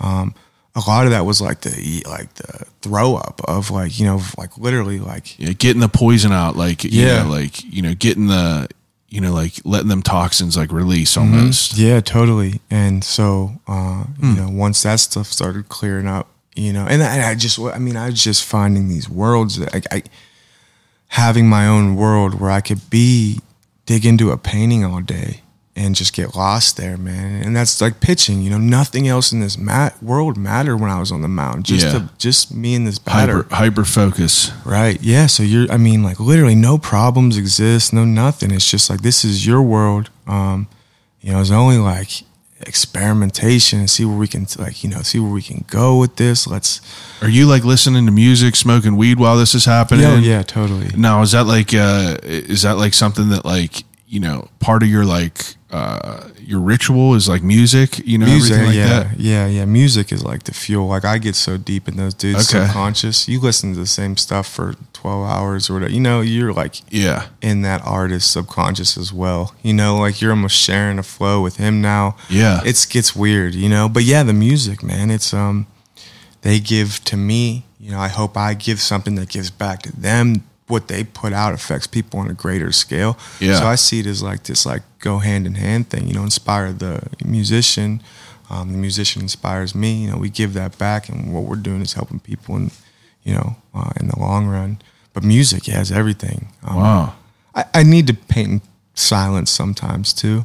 um, a lot of that was like the like the throw up of like you know like literally like Yeah, getting the poison out like yeah, Yeah. like you know getting the you know like letting them toxins like release almost. Yeah, totally. And so, uh, Hmm. you know, once that stuff started clearing up, you know, and I, I just, I mean, I was just finding these worlds that I, I, having my own world where I could be, dig into a painting all day and just get lost there, man. And that's like pitching, you know, nothing else in this mat world mattered when I was on the mound. Just, Yeah. to, just me and this batter. Hyper hyper focus. Right. Yeah. So you're, I mean, like literally no problems exist, no nothing. It's just like, this is your world. Um, you know, it's only like experimentation and see where we can, like, you know, see where we can go with this. Let's, Are you like listening to music, smoking weed while this is happening? yeah, yeah, totally. Now is that like uh is that like something that like you know, part of your like uh your ritual is like music, you know, music, everything like yeah, that. yeah, yeah. Music is like the fuel. Like I get so deep in those dudes' Okay. subconscious. You listen to the same stuff for twelve hours or whatever. You know, you're like Yeah. in that artist's subconscious as well. You know, like you're almost sharing a flow with him now. Yeah. It's gets weird, you know. But yeah, the music, man, it's um they give to me, you know, I hope I give something that gives back to them. What they put out affects people on a greater scale. Yeah. So I see it as like this like go hand in hand thing, you know, inspire the musician. Um, the musician inspires me. You know, we give that back, and what we're doing is helping people, and you know, uh, in the long run. But music has everything. Um, Wow. I, I need to paint in silence sometimes too.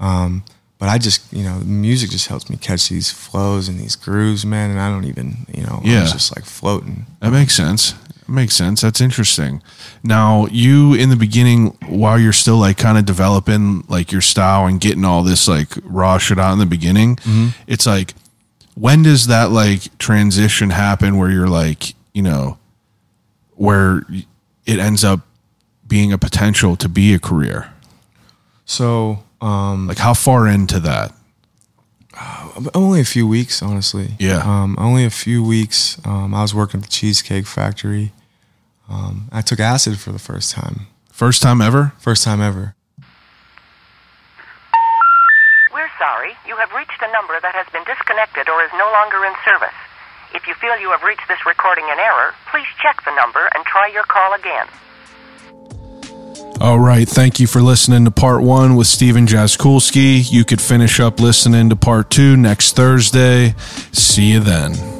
Um, but I just, you know, music just helps me catch these flows and these grooves, man. And I don't even, you know, Yeah. I was just like floating. That makes sense. Makes sense. That's interesting. Now, you in the beginning, while you're still like kind of developing like your style and getting all this like raw shit out in the beginning, it's like, when does that like transition happen where you're like, you know, where it ends up being a potential to be a career? So, um, Like, how far into that? Only a few weeks, honestly. Yeah. Um, only a few weeks. Um, I was working at the Cheesecake Factory. Um, I took acid for the first time. First time ever? First time ever. We're sorry. You have reached a number that has been disconnected or is no longer in service. If you feel you have reached this recording in error, please check the number and try your call again. All right. Thank you for listening to part one with Stephen Jaskulski. You could finish up listening to part two next Thursday. See you then.